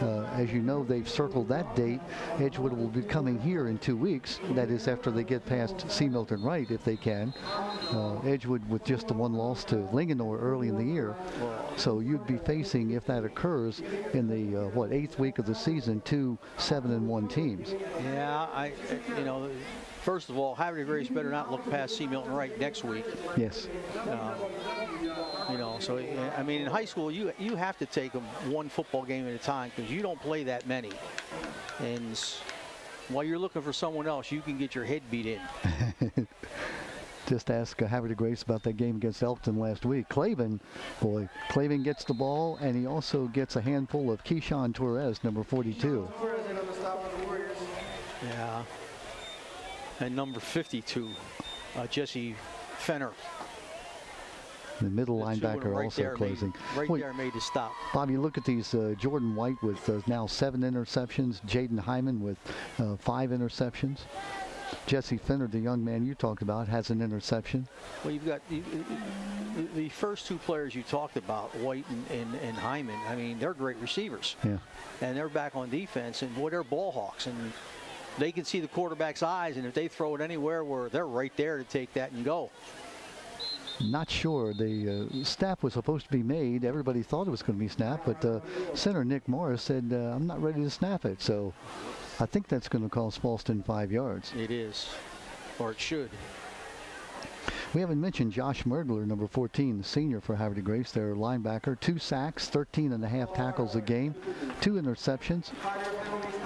Uh, as you know, they've circled that date. Edgewood will be coming here in two weeks. That is after they get past C. Milton Wright, if they can. Uh, Edgewood with just the one loss to Linganore early in the year. So you'd be facing, if that occurs, in the uh, what eighth week of the season, two seven and one teams. Yeah, I you know, first of all, de Grace better not look past C. Milton Wright next week. Yes. Uh, you know, so I mean, in high school, you you have to take them one football game at a time because you don't play that many. And while you're looking for someone else, you can get your head beat in. Just ask uh, de Grace about that game against Elkton last week. Clavin, boy, Clavin gets the ball, and he also gets a handful of Keyshawn Torres, number 42. President of the stop of the Warriors. Yeah. And number 52, uh, Jesse Fenner. The middle The two of them linebacker right also there made- closing. right Wait, there made to stop. Bobby, look at these. Uh, Jordan White with uh, now seven interceptions. Jaden Hyman with uh, five interceptions. Jesse Finner, the young man you talked about, has an interception. Well, you've got the, first two players you talked about, White and, and, and Hyman. I mean, they're great receivers, Yeah. and they're back on defense, and boy, they're ball hawks, and they can see the quarterback's eyes, and if they throw it anywhere, where they're right there to take that and go. Not sure. The uh, snap was supposed to be made. Everybody thought it was going to be snapped, but uh, center Nick Morris said, uh, I'm not ready to snap it. So I think that's going to cost Fallston five yards. It is, or it should. We haven't mentioned Josh Merdler, number 14, the senior for Havre de Grace, their linebacker. Two sacks, 13 and a half tackles a game, two interceptions.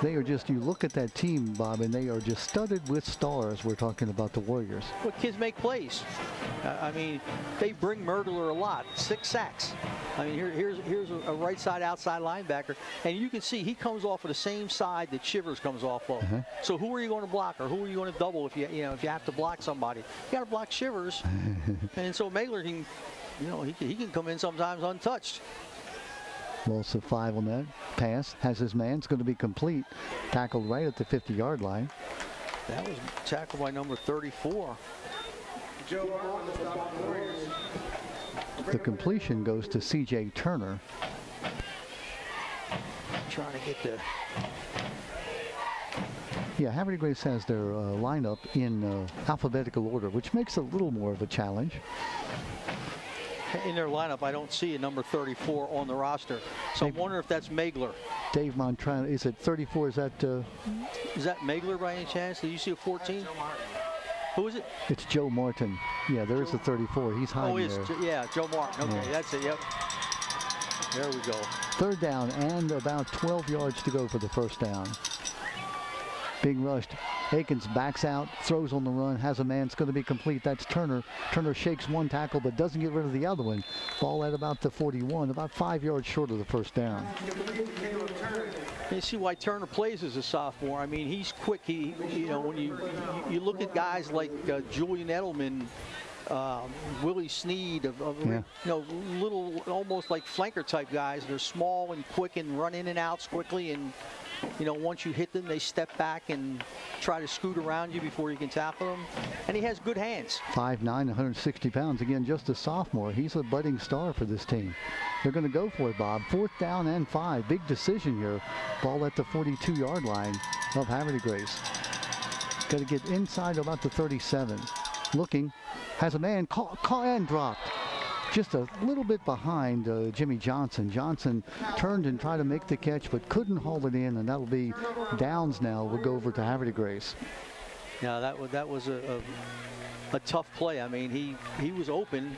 They are just, you look at that team, Bob, and they are just studded with stars. We're talking about the Warriors. Well, kids make plays. Uh, I mean, they bring Murdler a lot. Six sacks. I mean, here, here's here's a, a right side outside linebacker, and you can see he comes off of the same side that Shivers comes off of. So who are you going to block, or who are you going to double if you you know if you have to block somebody? You got to block Shivers, and so Megler can, you know, he can, he can come in sometimes untouched. Also five on that pass. Has his man. It's going to be complete. Tackled right at the 50-yard line. That was tackled by number 34. Joe Martin, the. The completion goes to C.J. Turner. Trying to get the Yeah, Havre de Grace has their uh, lineup in uh, alphabetical order, which makes a little more of a challenge. in their lineup. I don't see a number 34 on the roster, so I wonder if that's Megler. Dave Montrana, is it 34? Is that, uh, Is that Megler by any chance? Did you see a 14? Who is it? it's Joe Martin. Yeah, there is a 34. He's hiding Oh, it's there. Jo- yeah, Joe Martin. Okay, Yeah. that's it. Yep. There we go. Third down and about 12 yards to go for the first down. Being rushed. Akins backs out, throws on the run, has a man. It's going to be complete. That's Turner. Turner shakes one tackle but doesn't get rid of the other one. Ball at about the 41, about five yards short of the first down. You see why Turner plays as a sophomore. I mean, he's quick. He, you know, when you you, look at guys like uh, Julian Edelman, um, Willie Sneed, of, of Yeah. you know, little almost like flanker type guys. They're small and quick and run in and outs quickly. And you know, once you hit them, they step back and try to scoot around you before you can tackle them. And he has good hands. 5'9", 160 pounds. Again, just a sophomore. He's a budding star for this team. They're going to go for it, Bob. Fourth down and five. Big decision here. Ball at the 42-yard line of Havre de Grace. Got to get inside about the 37. Looking, has a man caught, caught and dropped. Just a little bit behind uh, Jimmy Johnson. Johnson turned and tried to make the catch, but couldn't haul it in, and that'll be downs now. We'll go over to Havre de Grace. Yeah, that was that was a, a, a tough play. I mean, he he was open,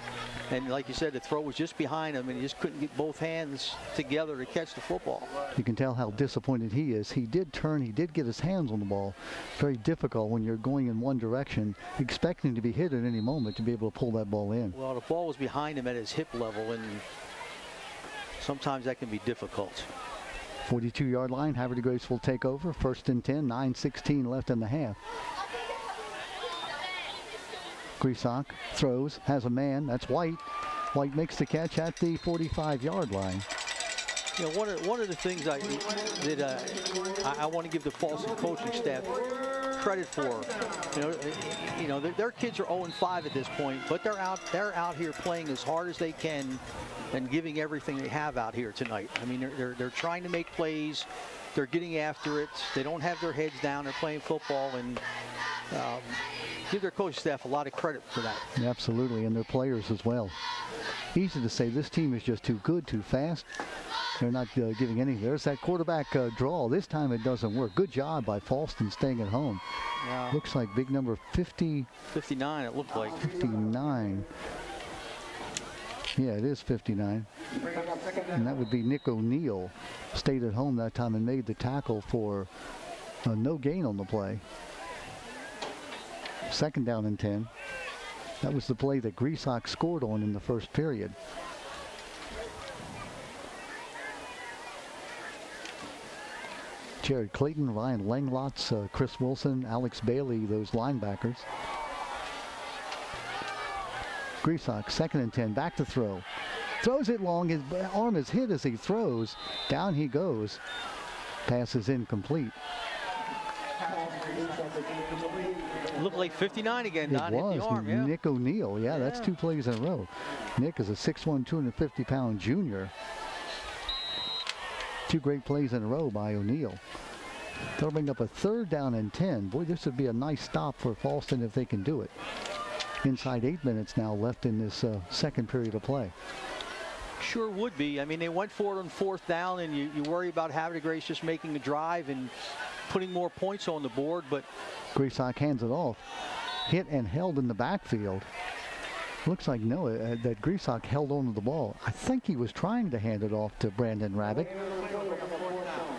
and like you said, the throw was just behind him, and he just couldn't get both hands together to catch the football. You can tell how disappointed he is. He did turn, he did get his hands on the ball. Very difficult when you're going in one direction, expecting to be hit at any moment to be able to pull that ball in. Well, the ball was behind him at his hip level, and sometimes that can be difficult. 42 yard line, Havre de Grace will take over. First and 10, 9.16 left in the half. Grisock throws, has a man, that's White. White makes the catch at the 45 yard line. You know, one of one of the things I that uh, I, I want to give the Fallston coaching staff credit for, you know, uh, you know, their, their kids are 0 and 5 at this point, but they're out they're out here playing as hard as they can and giving everything they have out here tonight. I mean, they're they're, they're trying to make plays, they're getting after it. They don't have their heads down. They're playing football and. Um, give their coaching staff a lot of credit for that. Absolutely, and their players as well. Easy to say this team is just too good, too fast. They're not uh, giving any. There's that quarterback uh, draw. This time it doesn't work. Good job by Fallston staying at home. Yeah. Looks like big number 50, 59, it looked like. 59. Yeah, it is 59. And that would be Nick O'Neill. Stayed at home that time and made the tackle for uh, no gain on the play. Second down and 10. That was the play that Grisock scored on in the first period. Jared Clayton, Ryan Langlotz, uh, Chris Wilson, Alex Bailey, those linebackers. Griesbach, second and 10, back to throw. Throws it long. His arm is hit as he throws. Down he goes. Pass is incomplete. Looked like 59 again, It was the arm, yeah. Nick O'Neill. Yeah, that's two plays in a row. Nick is a 6'1", 250 pound junior. Two great plays in a row by O'Neill. They'll bring up a third down and 10. Boy, this would be a nice stop for Fallston if they can do it. Inside eight minutes now left in this uh, second period of play. Sure would be. I mean, they went for it on fourth down, and you, you worry about Havre de Grace just making a drive and putting more points on the board, but Griesbach hands it off. Hit and held in the backfield. Looks like no, uh, that Griesbach held onto the ball. I think he was trying to hand it off to Brandon Rabbit.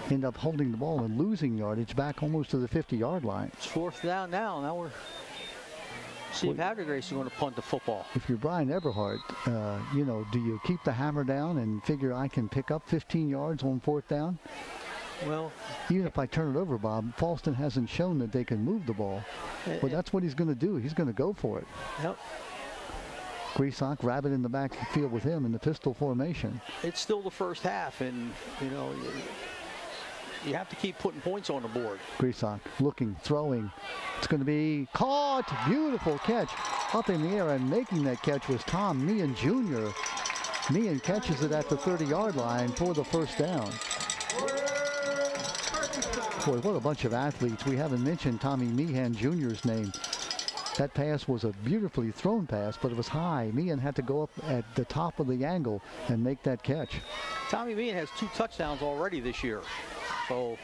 End up holding the ball and losing yardage back almost to the 50-yard line. it's fourth down now. Now we're see if Havre de is going to punt the football. If you're Brian Eberhardt, uh, you know, do you keep the hammer down and figure I can pick up 15 yards on fourth down? Well, Even if I turn it over, Bob, Fallston hasn't shown that they can move the ball. Eh, but eh. that's what he's going to do. He's going to go for it. Yep. Griesbach, Rabbit in the backfield with him in the pistol formation. it's still the first half, and you know you, have to keep putting points on the board. Griesbach looking, throwing. It's going to be caught. Beautiful catch up in the air, and making that catch was Tom Meehan Jr. Meehan catches it at the 30-yard line for the first down. Boy, what a bunch of athletes. We haven't mentioned Tommy Meehan Jr.'s name. That pass was a beautifully thrown pass, but it was high. Meehan had to go up at the top of the angle and make that catch. Tommy Meehan has two touchdowns already this year, so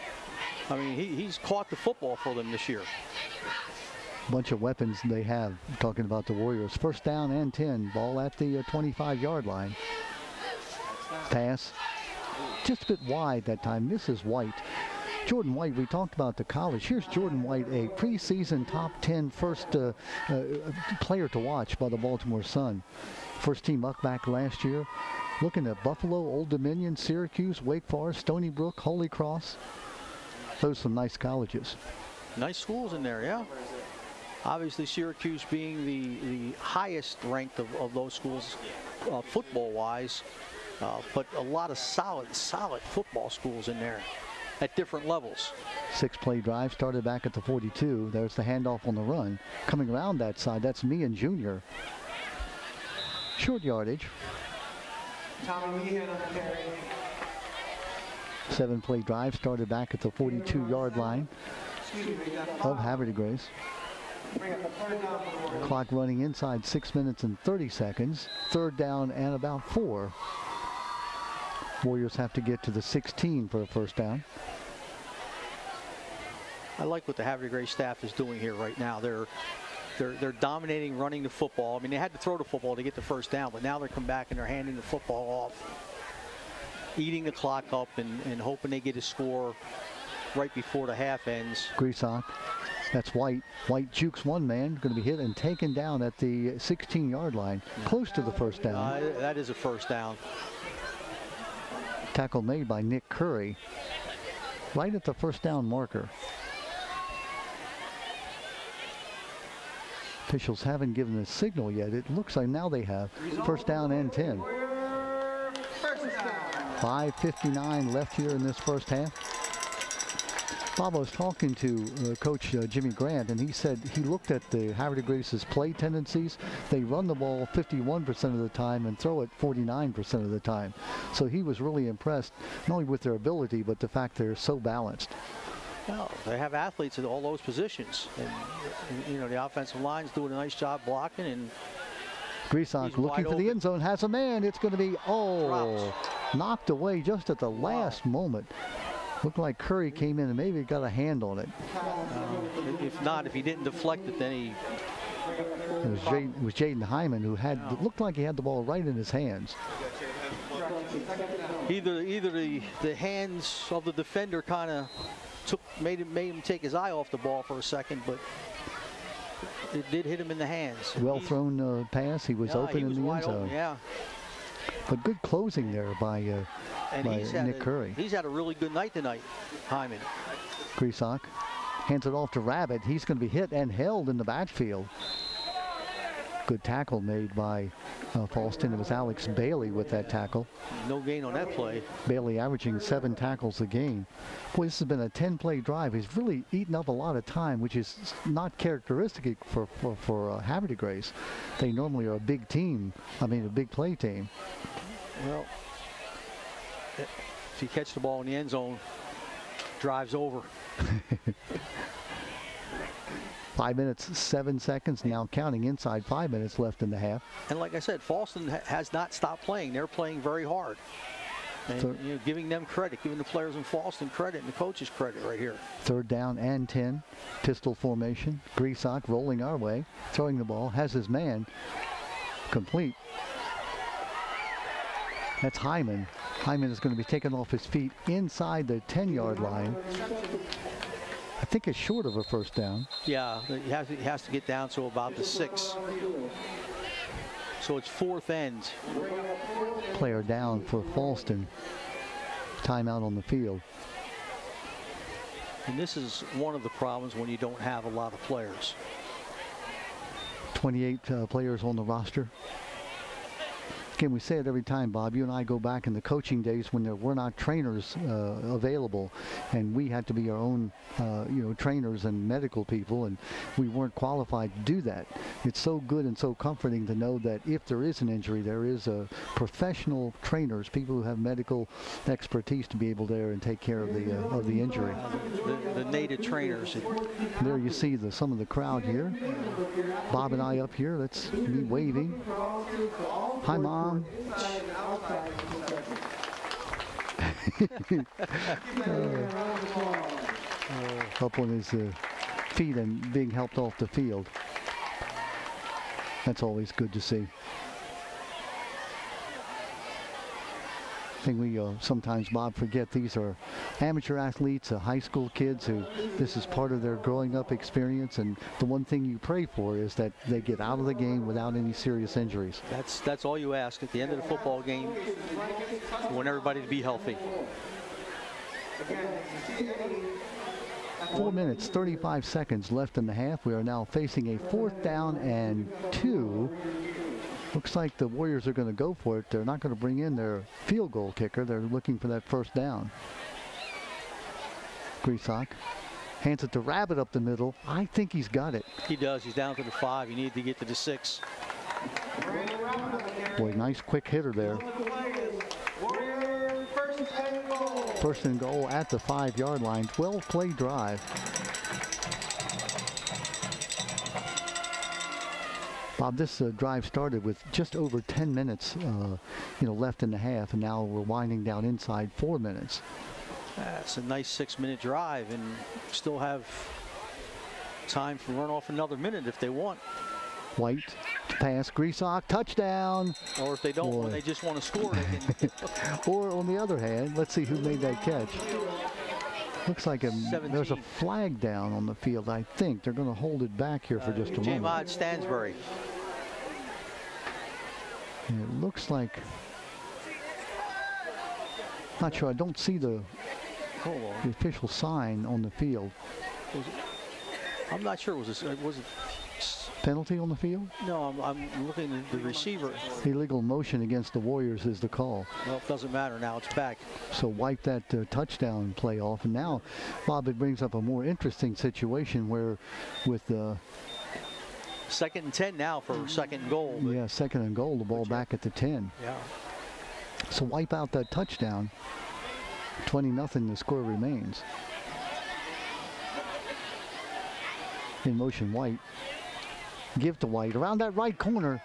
I mean he, he's caught the football for them this year. A bunch of weapons they have. Talking about the Warriors. First down and 10. Ball at the uh, 25-yard line. Pass. Just a bit wide that time. This is White. Jordan White, we talked about the college. Here's Jordan White, a preseason top 10 first uh, uh, player to watch by the Baltimore Sun. First team up back last year. Looking at Buffalo, Old Dominion, Syracuse, Wake Forest, Stony Brook, Holy Cross. Those are some nice colleges. Nice schools in there, yeah. Obviously, Syracuse being the, the highest ranked of, of those schools uh, football-wise, uh, but a lot of solid, solid football schools in there at different levels. Six play drive started back at the 42. There's the handoff on the run. Coming around that side, that's me and Junior. Short yardage. Tommy Meehan on the carry. Seven play drive started back at the 42 yard line Excuse me, we got of Havre de Grace. bring up a third down for the Warriors. Clock running inside six minutes and 30 seconds. Third down and about four. Warriors have to get to the 16 for a first down. I like what the Havre Grace staff is doing here right now. They're they're they're dominating running the football. I mean, they had to throw the football to get the first down, but now they're coming back and they're handing the football off, eating the clock up and, and hoping they get a score right before the half ends. Griesbach. That's White. White jukes one man, going to be hit and taken down at the 16 yard line, close to the first down. Uh, that is a first down. Tackle made by Nick Curry. Right at the first down marker. Officials haven't given the signal yet. It looks like now they have. First down and 10. 5.59 left here in this first half. Bob, I was talking to uh, Coach uh, Jimmy Grant, and he said he looked at the de Grace's play tendencies. They run the ball 51% of the time and throw it 49% of the time. So he was really impressed, not only with their ability, but the fact they're so balanced. Well, they have athletes at all those positions, and, and, you know the offensive line's doing a nice job blocking. And Griesbach looking for the end zone, has a man. It's going to be, oh, Drops. knocked away just at the last moment. Looked like Curry came in and maybe got a hand on it. if not, if he didn't deflect it, then he It was, Jaden, it was Jaden Hyman who had looked like he had the ball right in his hands. either either the the hands of the defender kind of took made him made him take his eye off the ball for a second, but it did hit him in the hands. Well He's- thrown uh, pass. He was yeah, open he was in the wide end zone. open, yeah, But good closing there by uh, by he's Nick a, Curry. He's had a really good night tonight, Hyman. Griesbach hands it off to Rabbit. He's going to be hit and held in the backfield. Good tackle made by uh, Fallston. It was Alex Bailey with that tackle. No gain on that play. Bailey averaging seven tackles a game. Boy, this has been a 10-play drive. He's really eaten up a lot of time, which is not characteristic for for, for uh, Havre Grace. They normally are a big team. I mean, a big play team. Well, if you catch the ball in the end zone, drives over. Five minutes, seven seconds now counting inside five minutes left in the half. And like I said, Fallston ha- has not stopped playing. They're playing very hard. And So- you know, giving them credit, giving the players in Fallston credit and the coaches credit right here. Third down and 10. Pistol formation. Griesach rolling our way. Throwing the ball. Has his man. Complete. That's Hyman. Hyman is going to be taken off his feet inside the 10-yard line. I think it's short of a first down. Yeah, he has, has to get down to about the six. So it's fourth end. Player down for Fallston. Timeout on the field. And this is one of the problems when you don't have a lot of players. 28 uh, players on the roster. Again, we say it every time, Bob. You and I go back in the coaching days when there were not trainers uh, available, and we had to be our own, uh, you know, trainers and medical people, and we weren't qualified to do that. It's so good and so comforting to know that if there is an injury, there is a professional trainers, people who have medical expertise to be able there and take care of the uh, of the injury. The, the native trainers. There you see the some of the crowd here. Bob and I up here. That's me waving. Hi, mom. up on his uh, feet and being helped off the field. That's always good to see. Think we uh, sometimes, Bob, forget these are amateur athletes, uh, high school kids who this is part of their growing up experience. And the one thing you pray for is that they get out of the game without any serious injuries. That's that's all you ask at the end of the football game. You want everybody to be healthy. Four minutes, 35 seconds left in the half. We are now facing a fourth down and two. Looks like the Warriors are going to go for it. They're not going to bring in their field goal kicker. They're looking for that first down. Griesach hands it to Rabbit up the middle. I think he's got it. He does. He's down to the five. You need to get to the six. Boy, nice quick hitter there. First and goal at the five-yard line. 12-play drive. Bob, this uh, drive started with just over 10 minutes, uh, you know, left in the half, and now we're winding down inside four minutes. That's a nice six-minute drive, and still have time to run off another minute if they want, White pass, Griesach, touchdown. or if they don't, they just want to score. Or on the other hand, let's see who made that catch. Looks like a, there's a flag down on the field. I think they're going to hold it back here for just a moment. Jamod Stansbury. And it looks like. Not sure. I don't see the, the official sign on the field. I'm not sure. Was it? Was it? Penalty on the field? No, I'm, I'm looking at the receiver. Illegal motion against the Warriors is the call. Well, it doesn't matter now. It's back. So wipe that uh, touchdown play off. And now, Bob, it brings up a more interesting situation where, with uh, Second and ten now for second and goal. yeah second and goal, the ball back at the 10. yeah. So wipe out that touchdown. 20 nothing. The score remains. In motion, White. Give to White around that right corner.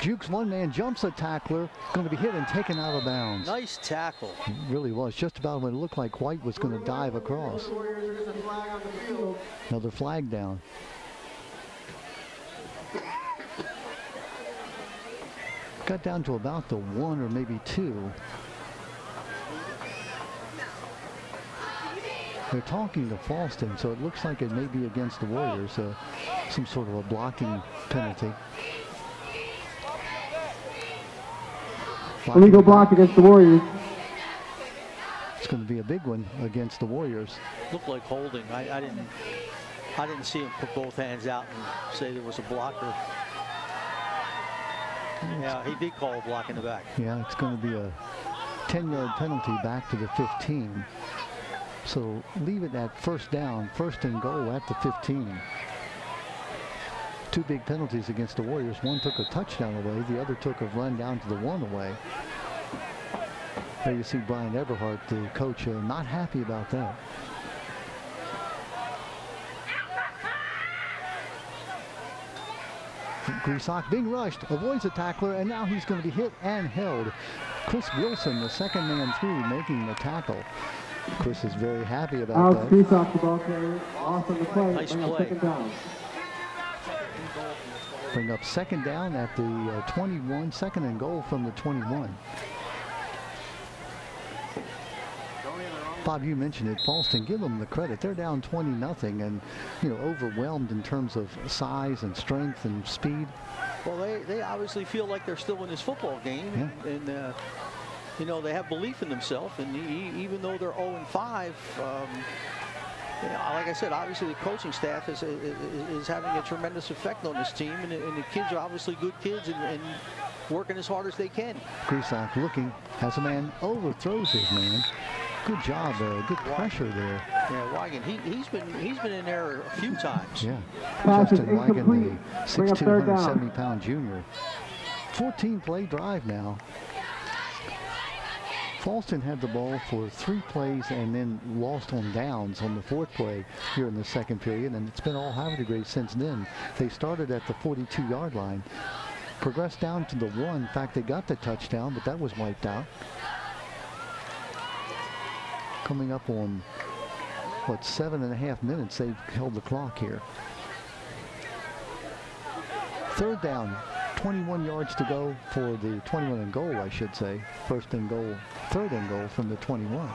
Jukes one man jumps a tackler, going to be hit and taken out of bounds. Nice tackle. It Really was just about when it looked like White was going to dive across. Another flag down. Got down to about the one or maybe two. They're talking to Fallston, so it looks like it may be against the Warriors, uh, some sort of a blocking penalty. Illegal block against the Warriors. It's going to be a big one against the Warriors. Looked like holding. I, I didn't. I didn't see him put both hands out and say there was a blocker. Yeah, he did call a block in the back. Yeah, it's going to be a 10-yard penalty back to the 15. So leave it at first down, first and goal at the 15. Two big penalties against the Warriors. One took a touchdown away. The other took a run down to the one away. There you see Brian Eberhardt, the coach, uh, not happy about that. Grisak being rushed, avoids a tackler, and now he's going to be hit and held. Chris Wilson, the second man through, making the tackle. Chris is very happy about Alex that. Crease off the ball carrier. Off on the play. Nice Bring up play. second down. Bring up second down at the uh, 21, second and goal from the 21. Bob, you mentioned it. Fallston, give them the credit. They're down 20 nothing, and you know overwhelmed in terms of size and strength and speed. Well, they, they obviously feel like they're still in this football game, Yeah. and uh, you know they have belief in themselves. And e- even though they're 0-5, um, you know, like I said, obviously the coaching staff is, is, is having a tremendous effect on this team, and, the- and the kids are obviously good kids and, and working as hard as they can. Grisak looking, has a man, overthrows his man. Good job, uh, good pressure there. Yeah, Wigan, he, he's been he's been in there a few times. Yeah. Pass Justin Wigan, the Bring up 6'2", third down. 170 pound junior. 14 play drive now. Fallston had the ball for three plays and then lost on downs on the fourth play here in the second period, and it's been all Havertide since then. They started at the 42-yard line, progressed down to the one. In fact, they got the touchdown, but that was wiped out. Coming up on, what, seven and a half minutes, they've held the clock here. Third down, 21 yards to go for the 21 and goal, I should say. First and goal, third and goal from the 21.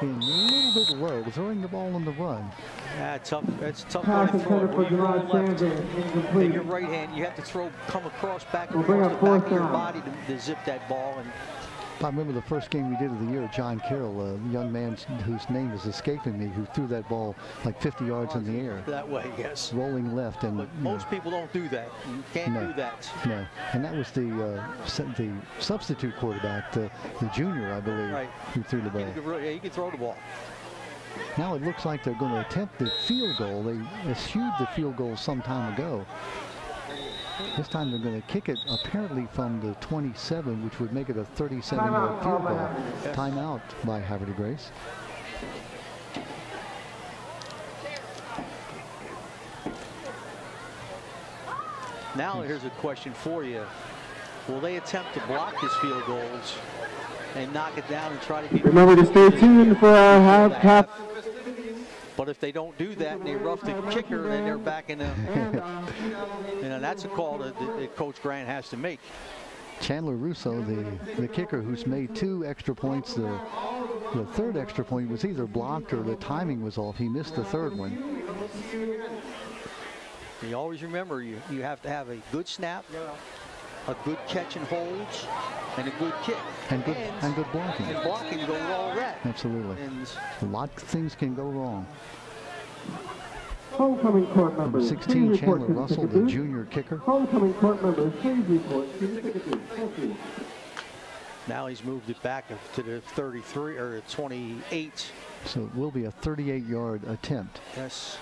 Being a little bit low, throwing the ball on the run. Yeah, tough. It's tough Pass way to throw. intended for When you roll Gerard left, Sanders. in Incomplete. your right hand, you have to throw, come across back We'll across the back fourth of your body to, to zip that ball. And I remember the first game we did of the year, John Carroll, a young man whose name is escaping me, who threw that ball like 50 yards in the air, that way, yes. rolling left. and But you know, most people don't do that. You can't No. do that. No, and that was the uh, the substitute quarterback, the, the junior, I believe, Right. who threw the ball. yeah, you can throw the ball. Now it looks like they're going to attempt the field goal. They eschewed the field goal some time ago. This time they're going to kick it apparently from the 27, which would make it a 37-yard field goal. Timeout by Havre Grace. Now here's a question for you. Will they attempt to block his field goals and knock it down and try to keep Remember to stay tuned for our half half. But if they don't do that and they rough the kicker, then they're back in the. you know, that's a call that, that Coach Grant has to make. Chandler Russo, the, the kicker who's made two extra points. The, the third extra point was either blocked or the timing was off. He missed the third one. You always remember you, you have to have a good snap, a good catch and holds, and a good kick. And good, and good blocking. and blocking go with all that. Absolutely. And A lot of things can go wrong. Homecoming court Number members, 16, please report Chandler to the Russell, the junior kicker. Homecoming court members, please report to the ticket. Thank you. now he's moved it back to the 33 or 28. So it will be a 38-yard attempt. Yes.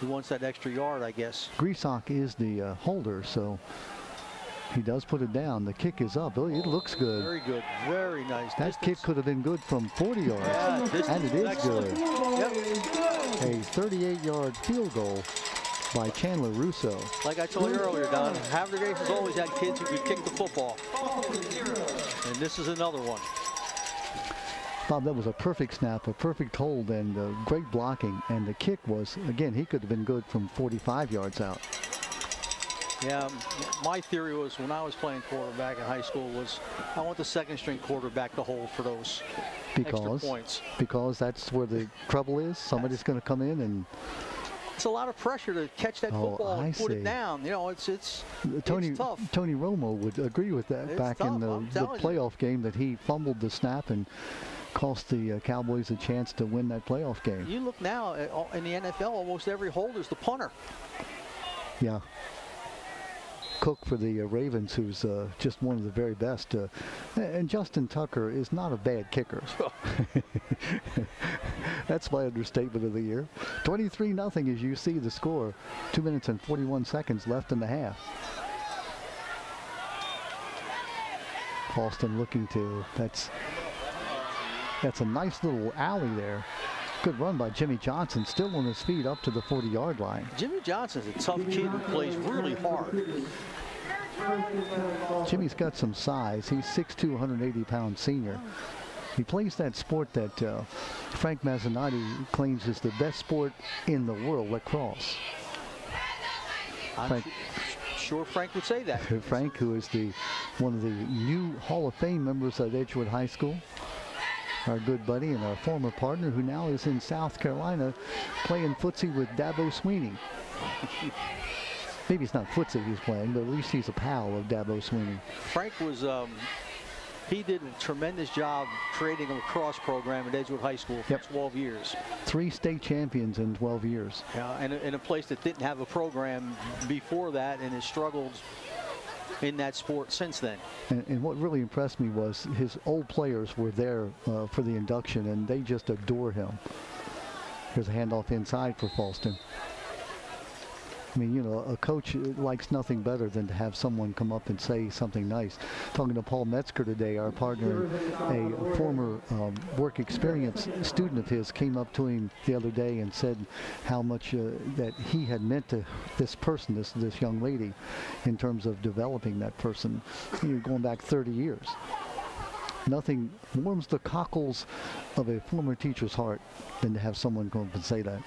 He wants that extra yard, I guess. Grisak is the uh, holder, so he does put it down. The kick is up. Oh, it looks good. Very good. Very nice. That Distance. kick could have been good from 40 yards. Yeah, And it is excellent. good. Yep. A 38-yard field goal by Chandler Russo. Like I told you earlier, Don, Havre Grace has always had kids who could kick the football. And this is another one. Bob, that was a perfect snap, a perfect hold, and uh, great blocking. And the kick was, again, he could have been good from 45 yards out. Yeah, my theory was when I was playing quarterback in high school was I want the second string quarterback to hold for those extra points. because that's where the trouble is. Somebody's going to come in and It's a lot of pressure to catch that Oh, football and I put see. it down. You know, it's it's Tony it's tough. Tony Romo would agree with that It's back in the, the telling you. playoff game that he fumbled the snap and cost the uh, Cowboys a chance to win that playoff game. You look now at in the NFL, almost every holder is the punter. Yeah. Koch for the uh, Ravens, who's uh, just one of the very best. Uh, and Justin Tucker is not a bad kicker. That's my understatement of the year. 23 nothing as you see the score. Two minutes and 41 seconds left in the half. Fallston looking to, that's, that's a nice little alley there. Good run by Jimmy Johnson, still on his feet up to the 40-yard line. Jimmy Johnson's a tough kid who plays really hard. Jimmy's got some size. He's 6'2", 180-pound senior. He plays that sport that uh, Frank Mazzanotti claims is the best sport in the world, lacrosse. I'm Frank- sure Frank would say that. Frank, who is the one of the new Hall of Fame members at Edgewood High School. Our good buddy and our former partner who now is in South Carolina playing footsie with Dabo Swinney. Maybe it's not footsie he's playing, but at least he's a pal of Dabo Swinney. Frank was, um, he did a tremendous job creating a lacrosse program at Edgewood High School for Yep. 12 years. Three state champions in 12 years. Uh, and in a place that didn't have a program before that and has struggled in that sport since then. And, and what really impressed me was his old players were there uh, for the induction, and they just adore him. Here's a handoff inside for Fallston. I mean, you know, a coach likes nothing better than to have someone come up and say something nice. Talking to Paul Metzger today, our partner, a former um, work experience student of his, came up to him the other day and said how much uh, that he had meant to this person, this this young lady, in terms of developing that person. You know, going back 30 years. Nothing warms the cockles of a former teacher's heart than to have someone come up and say that.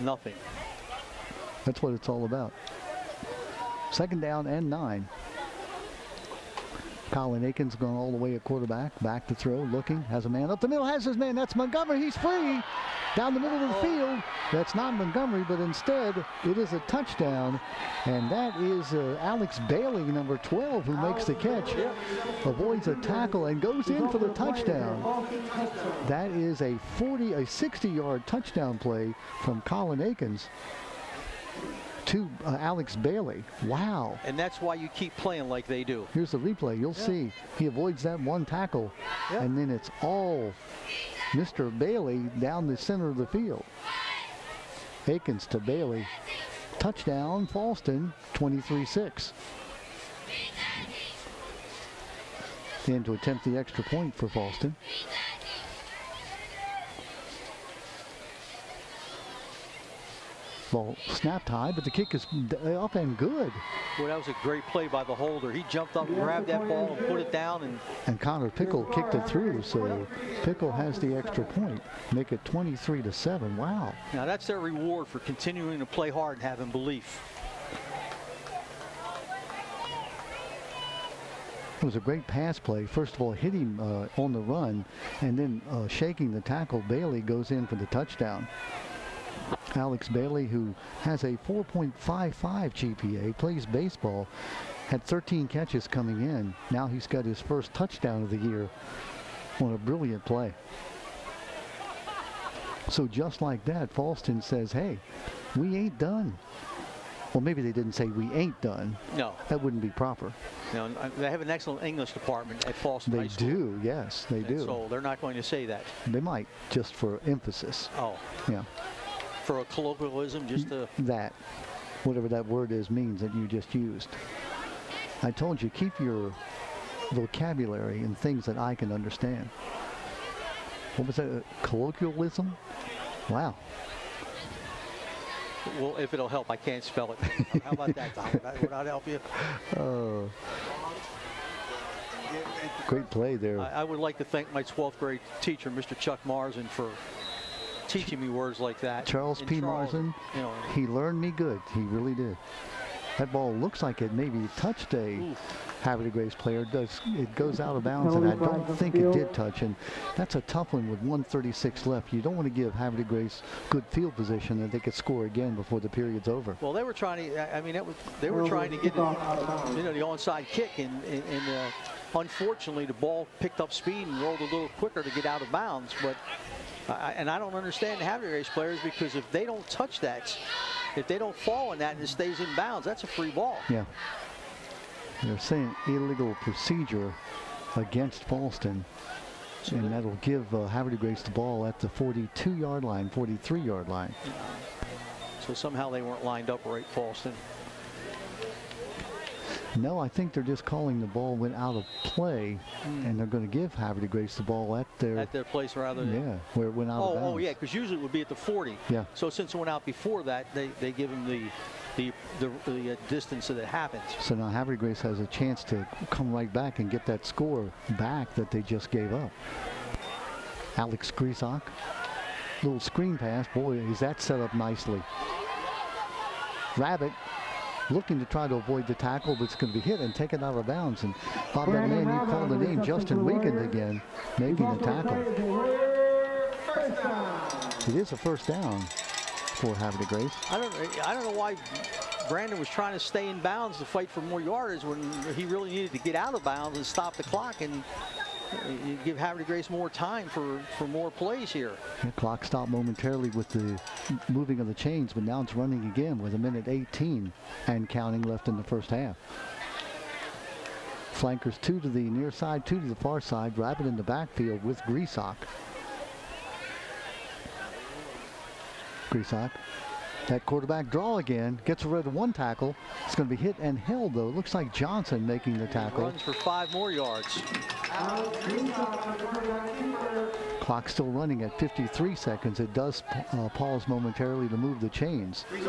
Nothing. That's what it's all about. Second down and nine. Colin Aikens going all the way at quarterback. Back to throw, looking, has a man up the middle, has his man. That's Montgomery. He's free. Down the middle of the field. That's not Montgomery, but instead it is a touchdown. And that is uh, Alex Bailey, number 12, who makes the catch. Avoids a tackle and goes in for the touchdown. That is a 40, a 60-yard touchdown play from Colin Aikens to uh, Alex Bailey. Wow. And that's why you keep playing like they do. Here's the replay. You'll see he avoids that one tackle, Yeah. and then it's all Mr. Bailey down the center of the field. Aikens to Bailey. Touchdown, Fallston, 23-6. Then to attempt the extra point for Fallston. Ball snapped high, but the kick is up and good. Boy, that was a great play by the holder. He jumped up, and grabbed that ball, and put it down, and And Connor Pickle kicked it through, so Pickle has the extra point. Make it 23 to 7. Wow. now that's their reward for continuing to play hard and having belief. It was a great pass play. First of all, hit him uh, on the run, and then uh, shaking the tackle. Bailey goes in for the touchdown. Alex Bailey, who has a 4.55 GPA, plays baseball, had 13 catches coming in. Now he's got his first touchdown of the year on a brilliant play. So just like that, Fallston says, hey, we ain't done. Well, maybe they didn't say we ain't done. No, That wouldn't be proper. no, uh, they have an excellent English department at Fallston They do, yes, they And do. So they're not going to say that. They might, just for emphasis. Oh, Yeah, for a colloquialism, just to that, whatever that word is, means that you just used. I told you, keep your vocabulary in things that I can understand. What was that? uh, Colloquialism? Wow. well, if it'll help, I can't spell it. How about that, Tom? Would that, would that help you? Uh, great play there. I, I would like to thank my 12th grade teacher, Mr. Chuck Marzen, for teaching me words like that. Charles P. Charles, Marzen, You know, he learned me good. He really did. That ball looks like it maybe touched a Havre de Grace player. It does it goes out of bounds, and I don't think it did touch. And that's a tough one with 136 left. You don't want to give Havre de Grace good field position that they could score again before the period's over. well, they were trying to. I- I mean, that was, they were trying to get, you know, the onside kick, and, and, and uh, unfortunately, the ball picked up speed and rolled a little quicker to get out of bounds. But I, and I don't understand the Havre de players because if they don't touch that, if they don't fall in that and it stays in bounds, that's a free ball. Yeah. They're saying illegal procedure against Fallston. And that'll give uh, Havre de Grace the ball at the 42 yard line, 43 yard line. So somehow they weren't lined up right, Fallston. No, I think they're just calling the ball went out of play, and they're going to give Havre de Grace the ball at their At their place rather than. yeah where it went out Oh, of bounds. oh yeah, because usually it would be at the 40. Yeah. So since it went out before that, they, they give him the the the, the uh, distance that it happens. So now Havre de Grace has a chance to come right back and get that score back that they just gave up. Alex Grisak, little screen pass. Boy, is that set up nicely. Rabbit looking to try to avoid the tackle, but it's going to be hit and taken out of bounds. And Bob, that man you called the name, Justin Wiegand again, making the tackle. It is a first down for Havre de Grace. I don't I don't know why Brandon was trying to stay in bounds to fight for more yardage when he really needed to get out of bounds and stop the clock and you give Havre de Grace more time for, for more plays here. The clock stopped momentarily with the moving of the chains, but now it's running again with a minute 18 and counting left in the first half. Flankers two to the near side, two to the far side. Rabbit in the backfield with Grisak. Grisak. That quarterback draw again. Gets rid of one tackle. It's going to be hit and held, though. Looks like Johnson making the tackle. Runs for five more yards. Clock still running at 53 seconds. It does uh, pause momentarily to move the chains. Yeah,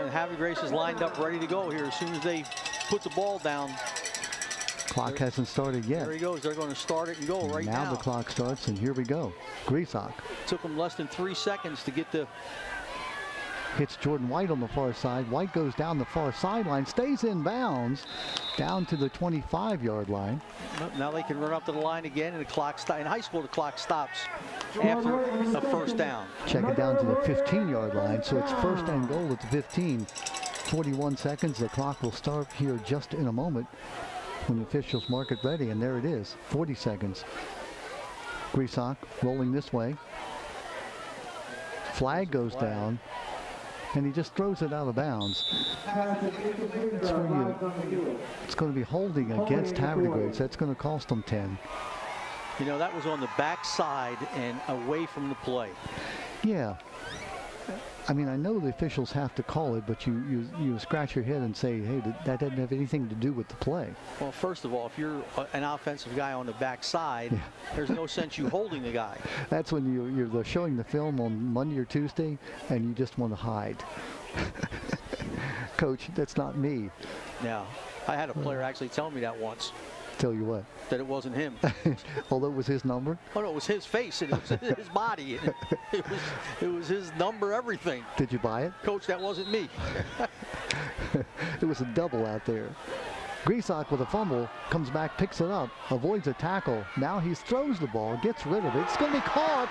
and Havre de Grace is lined up ready to go here as soon as they put the ball down. Clock hasn't started yet. There he goes. They're going to start it and go right now, now. the clock starts, and here we go. Grisak Took them less than three seconds to get the hits Jordan White on the far side. White goes down the far sideline, stays in bounds, down to the 25-yard line. Now they can run up to the line again, and the clock stops. In high school, the clock stops after a first down. Check it down to the 15-yard line, so it's first and goal at the 15. 41 seconds. The clock will start here just in a moment when the officials mark it ready, and there it is. 40 seconds. Grisak rolling this way. Flag goes down, and he just throws it out of bounds. It's going to, it's going to be holding against Havre de Grace. That's going to cost them 10. You know, that was on the backside and away from the play. Yeah. I mean, I know the officials have to call it, but you, you, you scratch your head and say, hey, that, that doesn't have anything to do with the play. Well, first of all, if you're an offensive guy on the backside, Yeah. there's no sense you holding the guy. That's when you, you're the- showing the film on Monday or Tuesday, and you just want to hide. Coach, that's not me. Now, I had a player actually tell me that once, Tell you what. that it wasn't him. Although it was his number, Oh no, it was his face and it was his body. It, it was it was his number, everything. did you buy it? Coach, that wasn't me. It was a double out there. Grisak with a fumble, comes back, picks it up, avoids a tackle. Now he throws the ball, gets rid of it. It's going to be caught.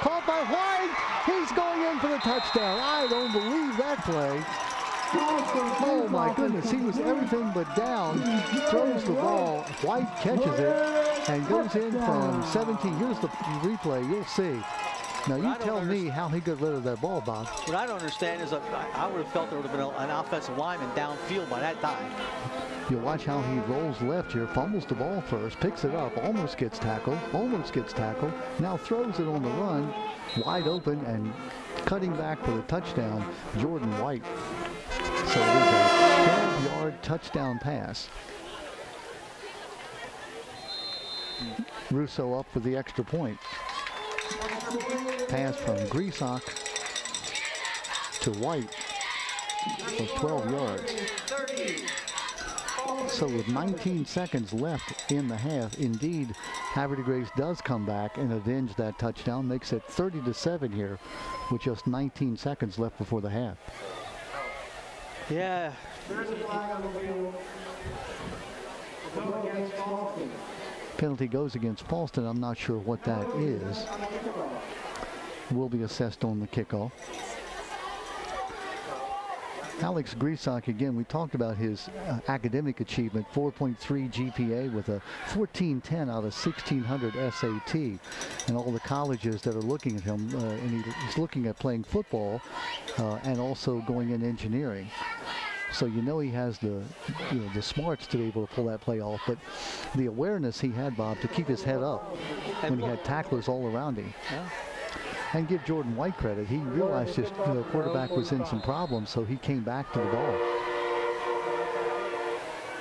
Caught by White. He's going in for the touchdown. I don't believe that play. Oh my goodness, he was everything but down. Throws the ball. White catches it and goes in from 17. Here's the replay. You'll see. Now you tell me how he got rid of that ball, Bob. What I don't understand is I, I would have felt there would have been a- an offensive lineman downfield by that time. You watch how he rolls left here, fumbles the ball first, picks it up, almost gets tackled, almost gets tackled, now throws it on the run, wide open and cutting back for the touchdown, Jordan White. So it is a 12-yard touchdown pass. Russo up for the extra point. Pass from Grisak to White for 12 yards. So with 19 seconds left in the half, indeed, Havre de Grace does come back and avenge that touchdown, makes it 30 to 7 here with just 19 seconds left before the half. Yeah, There's a flag on the field. Against. Penalty goes against Fallston. I'm not sure what that is. Will be assessed on the kickoff. Alex Grisak, again, we talked about his uh, academic achievement, 4.3 GPA with a 1410 out of 1600 SAT. And all the colleges that are looking at him, uh, and he, he's looking at playing football uh, and also going in engineering. So you know he has the, you know, the smarts to be able to pull that play off. But the awareness he had, Bob, to keep his head up when he had tacklers all around him. Yeah. And give Jordan White credit. He realized his you know, quarterback was in some problems, so he came back to the ball.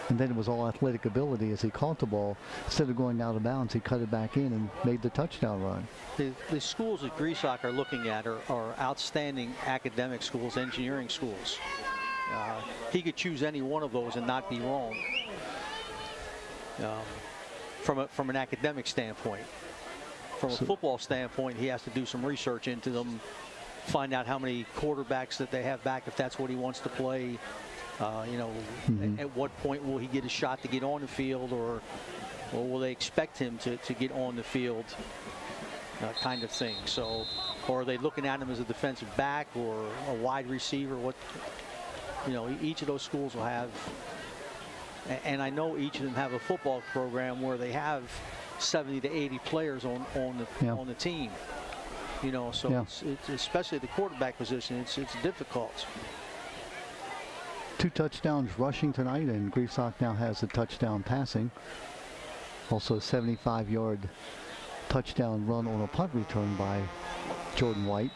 And then it was all athletic ability as he caught the ball. Instead of going out of bounds, he cut it back in and made the touchdown run. The, the schools that Griesbach are looking at are, are outstanding academic schools, engineering schools. Uh, he could choose any one of those and not be wrong um, from, a, from an academic standpoint. From a So- football standpoint, he has to do some research into them, find out how many quarterbacks that they have back if that's what he wants to play. Uh, you know, Mhm. at, at what point will he get a shot to get on the field or, or will they expect him to, to get on the field? uh, kind of thing. So, or are they looking at him as a defensive back or a wide receiver? What, you know, each of those schools will have, and I know each of them have a football program where they have 70 to 80 players on on the Yeah. on the team. You know, so Yeah. it's, it's especially the quarterback position, it's it's difficult. Two touchdowns rushing tonight, and Griesbach now has a touchdown passing. Also a 75-yard touchdown run on a punt return by Jordan White.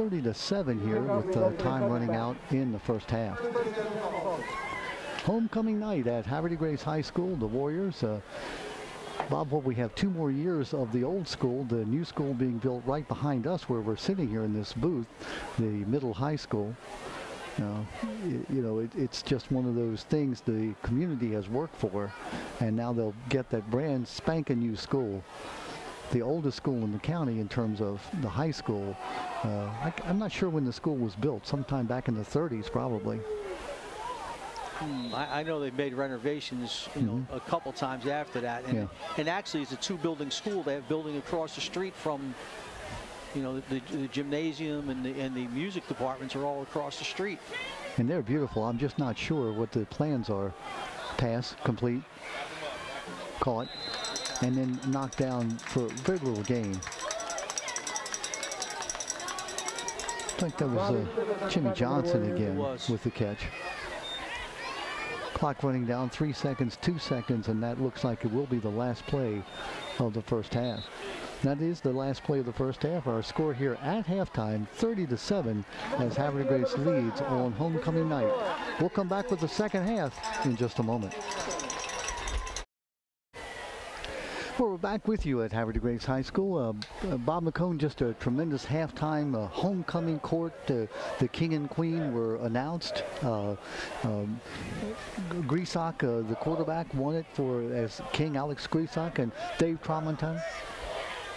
Thirty to seven here with uh, time running out in the first half. Homecoming night at Havre de Grace High School. The Warriors. Uh, Bob, what we have two more years of the old school, the new school being built right behind us where we're sitting here in this booth, the middle high school. Uh, y- you know, it, it's just one of those things the community has worked for, and now they'll get that brand spanking new school. The oldest school in the county in terms of the high school. Uh, I, am not sure when the school was built, sometime back in the 30s probably. Hmm, I, I know they've made renovations, you know, a couple times after that, and Yeah. and actually it's a two-building school. They have building across the street from, you know, the, the gymnasium and the and the music departments are all across the street. And they're beautiful. I'm just not sure what the plans are. Pass, complete, caught, and then knocked down for a very little gain. I think that was uh, Jimmy Johnson again with the catch. Clock running down, three seconds, two seconds, and that looks like it will be the last play of the first half. That is the last play of the first half. Our score here at halftime, 30 to 7, as Havre de Grace leads on homecoming night. We'll come back with the second half in just a moment. We're back with you at Havre de Grace High School. Uh, uh, Bob McCone, just a tremendous halftime uh, homecoming court. Uh, the king and queen were announced. Uh, um, Griesbach, uh, the quarterback, won it for as King Alex Griesbach and Dave Tramontan.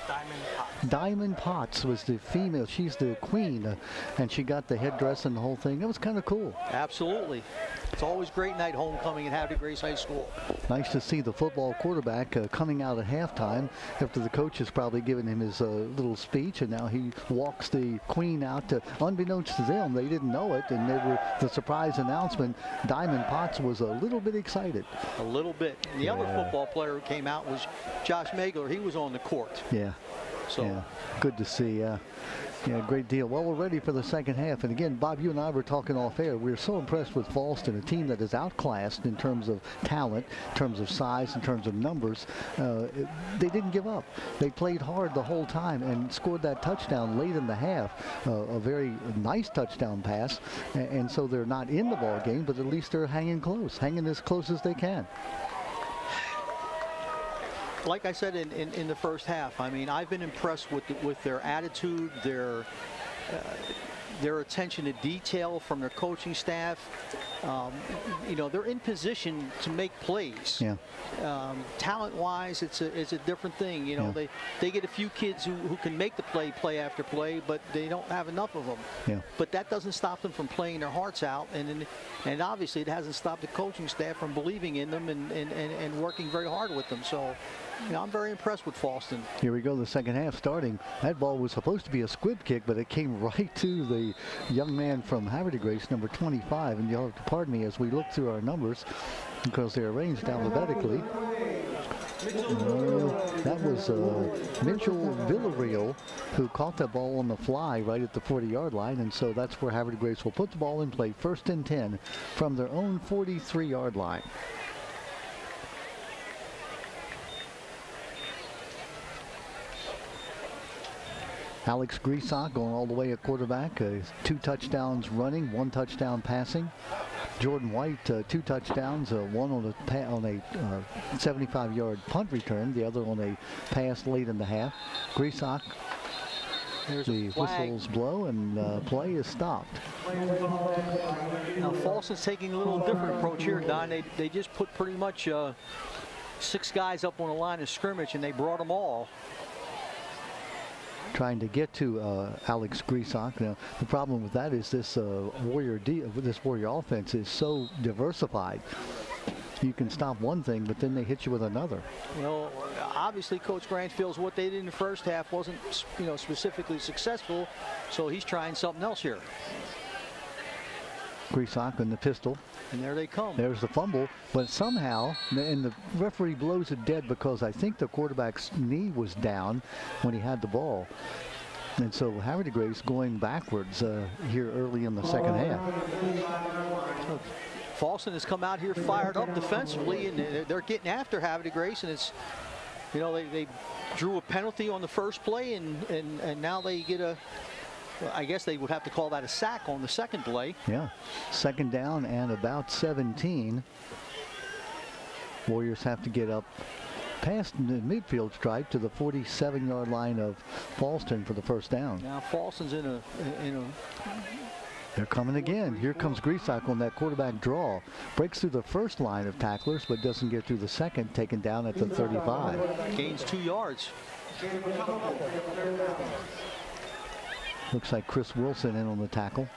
Diamond Potts was the female. She's the queen, uh, and she got the headdress and the whole thing. It was kind of cool. Absolutely, it's always great night homecoming at Havre de Grace High School. Nice to see the football quarterback uh, coming out at halftime after the coach has probably given him his uh, little speech, and now he walks the queen out. To, unbeknownst to them, they didn't know it, and they were the surprise announcement. Diamond Potts was a little bit excited. A little bit. And the other football player who came out was Josh Magler. He was on the court. Yeah. So Yeah, good to see. Yeah, yeah, great deal. Well, we're ready for the second half. And again, Bob, you and I were talking off air. We are so impressed with Fallston, a team that is outclassed in terms of talent, in terms of size, in terms of numbers. Uh, they didn't give up. They played hard the whole time and scored that touchdown late in the half. Uh, a very nice touchdown pass. And so they're not in the ball game, but at least they're hanging close, hanging as close as they can. Like I said in, in, in the first half, I mean, I've been impressed with the, with their attitude, their uh, their attention to detail from their coaching staff. Um, you know, they're in position to make plays. Yeah. Um, talent-wise, it's a it's a different thing. You know, Yeah. they they get a few kids who, who can make the play play after play, but they don't have enough of them. Yeah. But that doesn't stop them from playing their hearts out, and and, and obviously it hasn't stopped the coaching staff from believing in them and, and, and, and working very hard with them. So, I'm very impressed with Fallston. Here we go, the second half starting. That ball was supposed to be a squib kick, but it came right to the young man from Havre de Grace, number 25. And you'll have to pardon me as we look through our numbers because they're arranged alphabetically. Uh, that was uh, Mitchell Villarreal who caught that ball on the fly right at the 40-yard line, and so that's where de Grace will put the ball in play, first and 10 from their own 43-yard line. Alex Griesach going all the way at quarterback. Uh, two touchdowns running, one touchdown passing. Jordan White, uh, two touchdowns, uh, one on a, on a 75-yard uh, punt return, the other on a pass late in the half. Griesach, There's the whistles blow and uh, play is stopped. Now Fallston's taking a little different approach here, Don. They, they just put pretty much uh, six guys up on the line of scrimmage, and they brought them all. Trying to get to uh, Alex Griesach. Now, the problem with that is this uh, Warrior D, this Warrior offense is so diversified. You can stop one thing, but then they hit you with another. Well, obviously, Coach Grant feels what they did in the first half wasn't, you know, specifically successful, so he's trying something else here. Griesach and the pistol. And there they come. There's the fumble, but somehow, and the referee blows it dead because I think the quarterback's knee was down when he had the ball. And so Havre de Grace going backwards uh, here early in the second half. Fallston has come out here fired up defensively, and they're- getting after Havre de Grace, and it's, you know, they, they drew a penalty on the first play, and, and, and now they get a, I guess they would have to call that a sack on the second play. Yeah, second down and about 17. Warriors have to get up past the midfield stripe to the 47-yard line of Fallston for the first down. Now Fallston's in a, in a They're coming again. Here comes Griesach on that quarterback draw. Breaks through the first line of tacklers, but doesn't get through the second, taken down at the 35. gains two yards. Looks like Chris Wilson in on the tackle.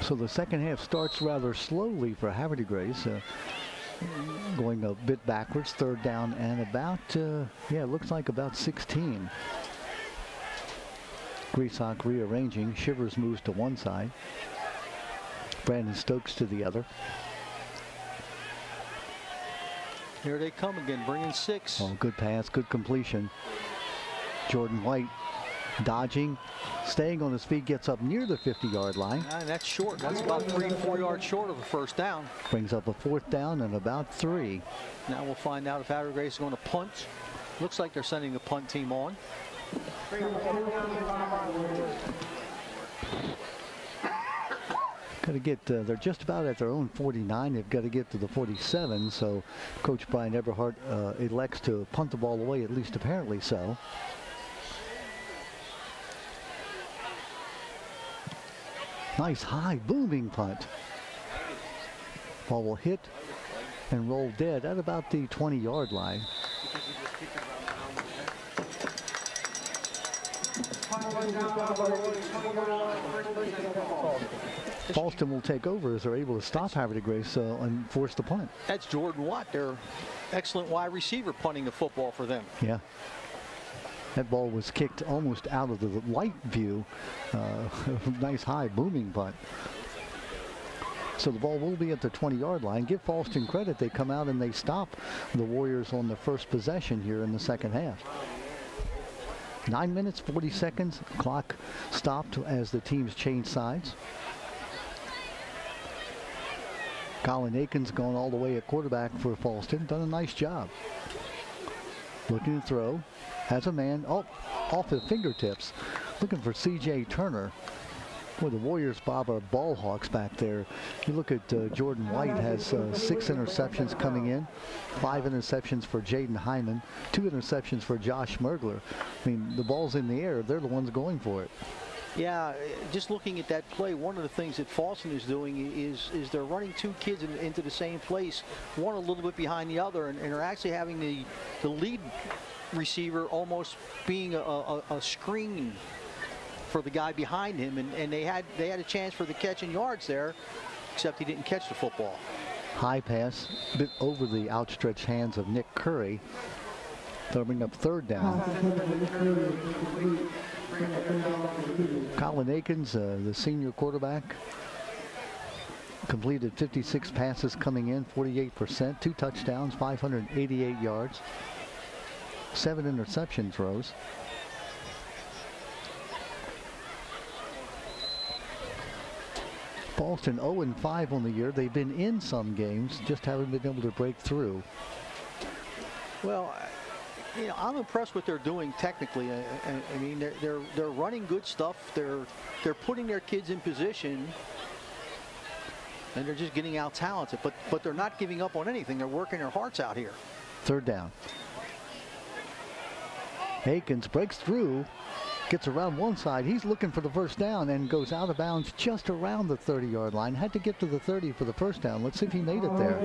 So the second half starts rather slowly for de Grace. Uh, going a bit backwards, third down and about, uh, yeah, looks like about 16. Griesach rearranging. Shivers moves to one side. Brandon Stokes to the other. Here they come again, bringing six. Oh, good pass, good completion. Jordan White dodging, staying on his feet, gets up near the 50-yard line, And that's short. That's about three, four yards short of a first down. brings up a fourth down and about three. Now we'll find out if Havre de Grace is going to punt. Looks like they're sending the punt team on. Got to get, uh, they're just about at their own 49. They've got to get to the 47, so Coach Brian Eberhardt uh, elects to punt the ball away, at least apparently so. Nice high booming punt. Ball will hit and roll dead at about the 20 yard line. Fallston will take over as they're able to stop de Grace uh, and force the punt. That's Jordan Watt, their excellent wide receiver, punting the football for them. Yeah. That ball was kicked almost out of the light view. Uh, nice high booming punt. So the ball will be at the 20-yard line. Give Fallston credit. They come out and they stop the Warriors on the first possession here in the second half. Nine minutes, 40 seconds. Clock stopped as the teams change sides. Colin Aikens going all the way at quarterback for Fallston. Done a nice job. Looking to throw. Has a man oh, off his fingertips. Looking for C.J. Turner. Boy, the Warriors, Bob, are ball hawks back there. You look at uh, Jordan White has uh, six interceptions coming in, five interceptions for Jaden Hyman, two interceptions for Josh Mergler. I mean, the ball's in the air. They're the ones going for it. Yeah, uh, just looking at that play, one of the things that Fallston is doing is is they're running two kids in, into the same place, one a little bit behind the other, and, and are actually having the the lead receiver almost being a, a, a screen for the guy behind him, and, and they had they had a chance for the catch and yards there, except he didn't catch the football. High pass, bit over the outstretched hands of Nick Curry. They'll bring up third down. Colin Akins, uh, the senior quarterback, Completed 56 passes coming in, 48%, two touchdowns, 588 yards, seven interception throws. Fallston 0-5 on the year. They've been in some games, just haven't been able to break through. Well, you know, I'm impressed with what they're doing technically. I, I, I mean, they're, they're they're running good stuff. They're they're putting their kids in position, and they're just getting out talented. But but they're not giving up on anything. They're working their hearts out here. Third down. Akins breaks through, gets around one side. He's looking for the first down and goes out of bounds just around the 30-yard line. Had to get to the 30 for the first down. Let's see if he made it there.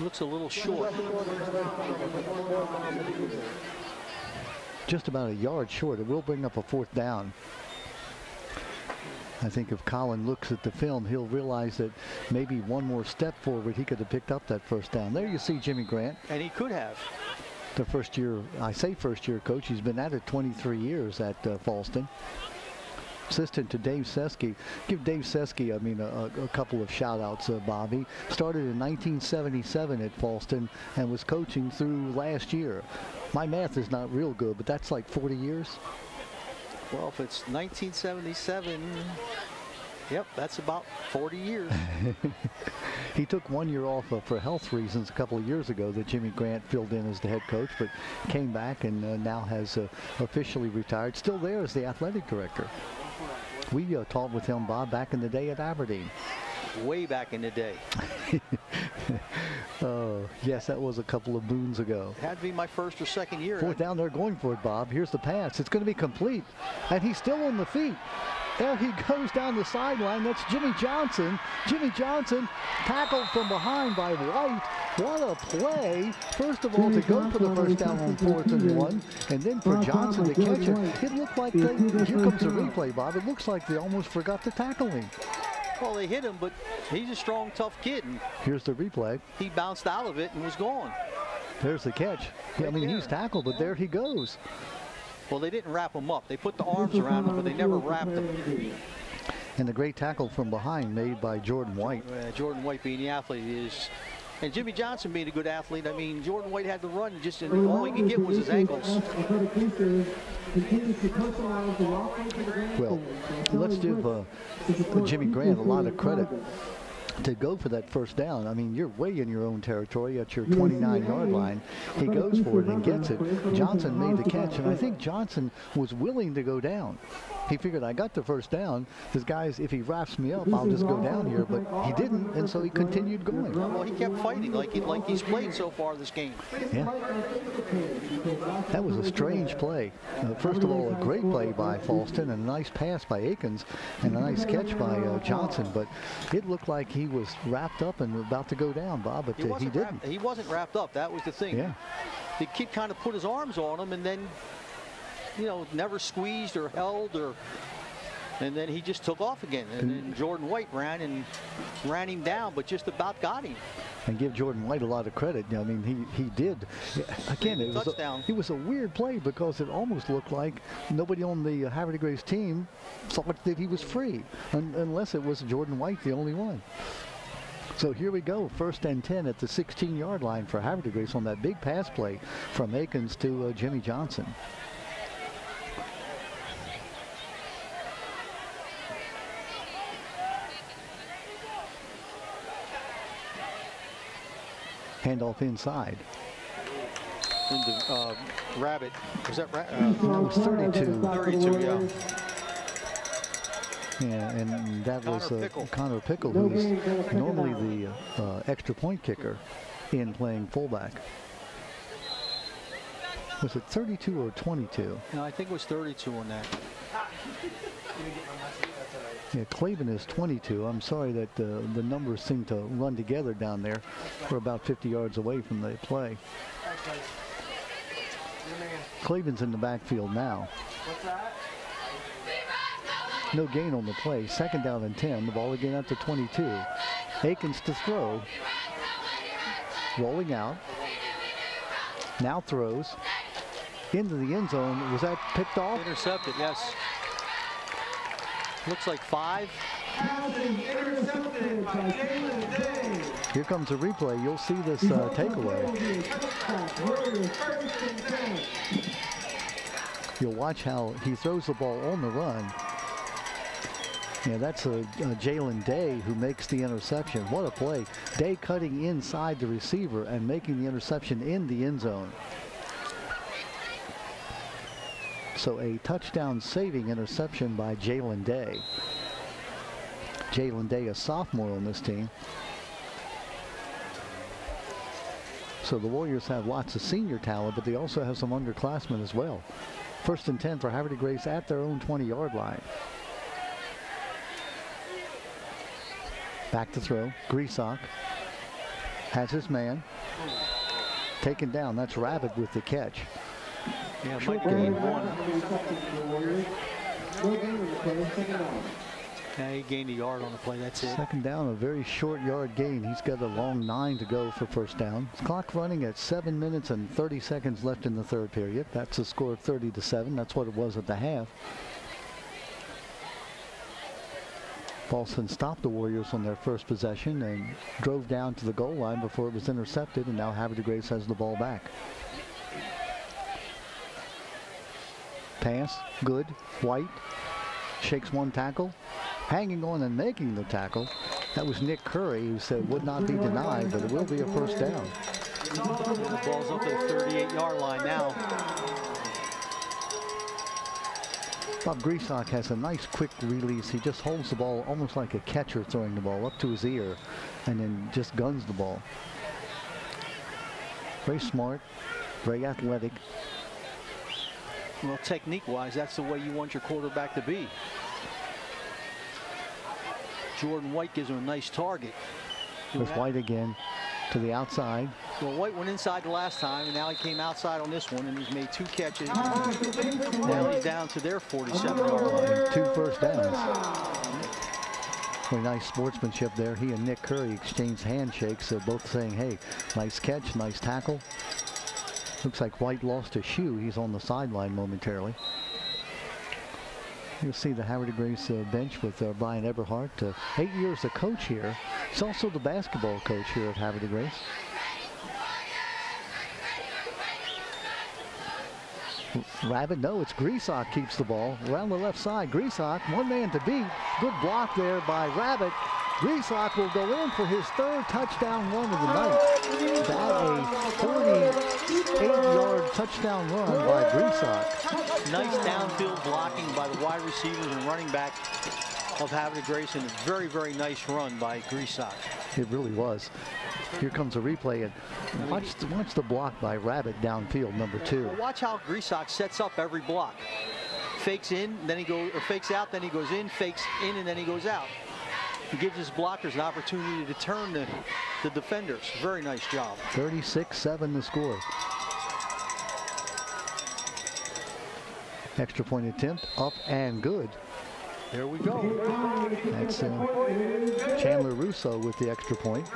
Looks a little short. Just about a yard short. It will bring up a fourth down. I think if Colin looks at the film, he'll realize that maybe one more step forward, he could have picked up that first down. There you see Jimmy Grant, And he could have. the first year, I say first year coach. He's been at it 23 years at uh, Fallston. Assistant to Dave Seski. Give Dave Seski, I mean, a, a couple of shout outs, uh, Bobby. Started in 1977 at Fallston and was coaching through last year. My math is not real good, but that's like 40 years. Well, if it's 1977, yep, that's about 40 years. He took one year off uh, for health reasons a couple of years ago that Jimmy Grant filled in as the head coach, but came back and uh, now has uh, officially retired. Still there as the athletic director. We uh, taught with him, Bob, back in the day at Aberdeen. Way back in the day. Oh, yes, that was a couple of moons ago. It had to be my first or second year. Fourth down, they're going for it, Bob. Here's the pass. It's going to be complete. And he's still on the feet. There he goes down the sideline. That's Jimmy Johnson. Jimmy Johnson tackled from behind by White. What a play. First of all, to go for the first down on fourth and one, and then for Johnson to catch it. It looked like they, here comes the replay, Bob. It looks like they almost forgot to tackle him. Well, they hit him, but he's a strong, tough kid, and Here's the replay. he bounced out of it and was gone. There's the catch. I mean, he's tackled, but there he goes. Well, they didn't wrap him up. They put the arms around him, but they never wrapped him. And the great tackle from behind made by Jordan White. Uh, Jordan White being the athlete is, and Jimmy Johnson being a good athlete. I mean, Jordan White had to run, just and all he could get was his ankles. Well, let's give uh, Jimmy Grant a lot of credit to go for that first down. I mean, you're way in your own territory at your 29-yard line. He goes for it and gets it. Johnson made the catch, and I think Johnson was willing to go down. He figured, I got the first down. This guy's, if he wraps me up, I'll just go down here. But he didn't, and so he continued going. Well, he kept fighting like he, like he's played so far this game. Yeah. That was a strange play. Uh, first of all, a great play by Fallston and a nice pass by Akins and a nice catch by uh, Johnson. But it looked like he was wrapped up and about to go down, Bob, but He uh, he didn't. wrapped, he wasn't wrapped up. That was the thing. Yeah. The kid kind of put his arms on him and then, you know, never squeezed or held or. And then he just took off again. And then Jordan White ran and ran him down, but just about got him. And give Jordan White a lot of credit. I mean, he, he did. Again, it was, a, it was a weird play because it almost looked like nobody on the uh, Havre de Grace team thought that he was free, un- unless it was Jordan White, the only one. So here we go, first and 10 at the 16-yard line for Havre de Grace on that big pass play from Akins to uh, Jimmy Johnson. Handoff inside. Into uh, Rabbit. Was that Ra- That uh, was 32. 32? Yeah. Yeah, and that was Connor uh, Pickle. Connor Pickle, who's normally the uh, extra point kicker in playing fullback. Was it 32 or 22? No, I think it was 32 on that. Yeah, Clavin is 22. I'm sorry that uh, the numbers seem to run together down there. We're about 50 yards away from the play. Clavin's in the backfield now. No gain on the play. Second down and 10. The ball again at to 22. Akins to throw. Rolling out. Now throws. Into the end zone. Was that picked off? Intercepted, yes. Looks like five. Here comes a replay. You'll see this uh, takeaway. Warriors first and 10. You'll watch how he throws the ball on the run. Yeah, that's a, a Jalen Day who makes the interception. What a play. Day cutting inside the receiver and making the interception in the end zone. So a touchdown saving interception by Jalen Day. Jalen Day, a sophomore on this team. So the Warriors have lots of senior talent, but they also have some underclassmen as well. First and 10 for Havre de Grace at their own 20-yard line. Back to throw. Griesok has his man. Taken down. That's Rabbit with the catch. Yeah, Short Mike gain. gained one. The Warriors. No gain on the play, second down. Yeah, he gained a yard on the play. That's it. Second down, a very short yard gain. He's got a long nine to go for first down. Clock running at seven minutes and 30 seconds left in the third period. That's a score of 30 to seven. That's what it was at the half. Fallston stopped the Warriors on their first possession and drove down to the goal line before it was intercepted, and now Havre de Grace has the ball back. Pass, good. White shakes one tackle, hanging on and making the tackle. That was Nick Curry, who said would not be denied, but it will be a first down. The ball's up to the 38-yard line now. Bob Griesok has a nice quick release. He just holds the ball almost like a catcher throwing the ball up to his ear and then just guns the ball. Very smart, very athletic. Well, technique-wise, that's the way you want your quarterback to be. Jordan White gives him a nice target. With White again to the outside. Well, White went inside the last time, and now he came outside on this one, and he's made two catches. Now he's down to their 47-yard line. Two first downs. Very nice sportsmanship there. He and Nick Curry exchanged handshakes, both saying, hey, nice catch, nice tackle. Looks like White lost a shoe. He's on the sideline momentarily. You'll see the Havre de Grace uh, bench with uh, Brian Eberhardt. Uh, eight years a coach here. He's also the basketball coach here at Havre de Grace. Rabbit, no, it's Griesok keeps the ball around the left side. Griesok, one man to beat. Good block there by Rabbit. Griesok will go in for his third touchdown run of the night. That a 48-yard touchdown run by Griesok. Nice downfield blocking by the wide receivers and running back of Havre Grayson. a very, very nice run by Griesok. It really was. Here comes a replay, and watch the, watch the block by Rabbit downfield, number two. Well, watch how Griesok sets up every block. Fakes in, then he goes, or fakes out, then he goes in, fakes in, and then he goes out. He gives his blockers an opportunity to turn the, the defenders. Very nice job. 36-7 the score. Extra point attempt, up and good. There we go. That's uh, Chandler Russo with the extra point.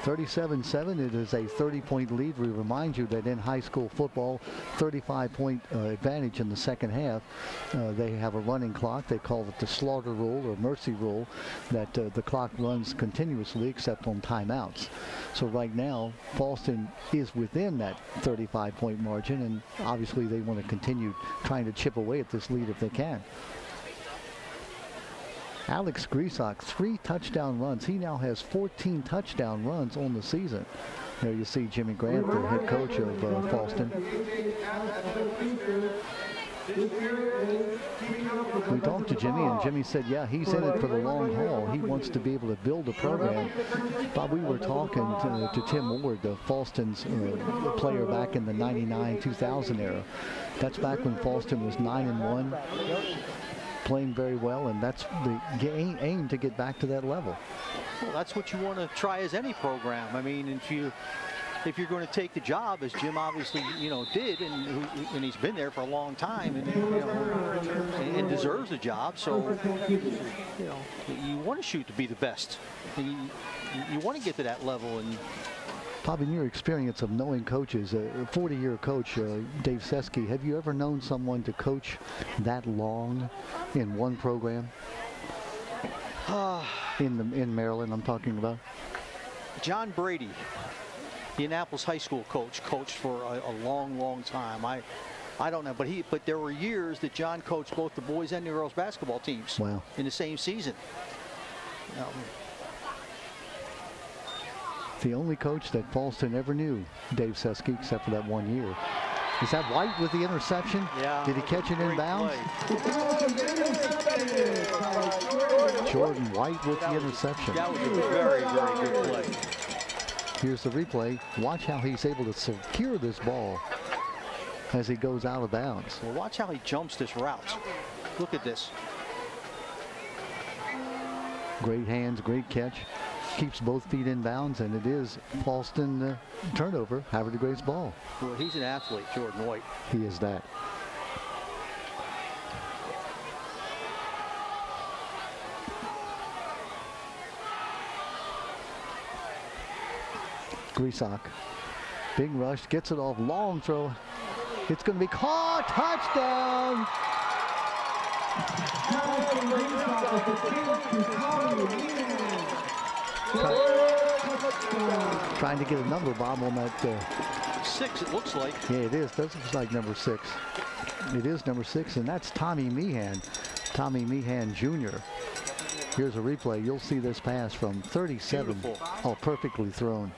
The score is 37. Offense seven. 37-7, it is a 30-point lead. We remind you that in high school football, 35-point uh, advantage in the second half. Uh, they have a running clock. They call it the slaughter rule or mercy rule, that uh, the clock runs continuously except on timeouts. So right now, Fallston is within that 35-point margin, and obviously they want to continue trying to chip away at this lead if they can. Alex Griesok, three touchdown runs. He now has 14 touchdown runs on the season. There you see Jimmy Grant, the head coach of uh, Fallston. We talked to Jimmy, and Jimmy said, yeah, he's in it for the long haul. He wants to be able to build a program. Bob, we were talking to, to Tim Ward, the Fallston's uh, player back in the 99-2000 era. That's back when Fallston was 9 and 1 playing very well, and that's the ga- aim to get back to that level. Well, that's what you want to try as any program. I mean, if you if you're going to take the job, as Jim obviously you know did, and and he's been there for a long time, and you know, and, and deserves the job. So you know, you want to shoot to be the best. You, you want to get to that level, and Bob, in your experience of knowing coaches, a 40-year coach, uh, Dave Seski, have you ever known someone to coach that long in one program? in the in Maryland, I'm talking about. John Brady, the Annapolis High School coach, coached for a, a long, long time. I, I don't know, but he, but there were years that John coached both the boys and the girls basketball teams Wow. in the same season. Um, The only coach that Fallston ever knew, Dave Seski, except for that one year. Is that White with the interception? yeah. Did he catch it in bounds? play. Jordan White with the That was- interception. That was a very, very good play. Here's the replay. Watch how he's able to secure this ball as he goes out of bounds. Well, watch how he jumps this route. Look at this. Great hands, great catch. Keeps both feet in bounds, and it is Fallston uh, turnover. Havre de Grace ball. Well, he's an athlete, Jordan White. He is that. Grisak. Big rush, gets it off, long throw. It's going to be caught, touchdown! Try- Trying to get a number, Bob, on that uh, Six, it looks like. yeah, it is. Does look like number six. It is number six, and that's Tommy Meehan. Tommy Meehan Jr. Here's a replay. You'll see this pass from 37. Beautiful. Oh, perfectly thrown.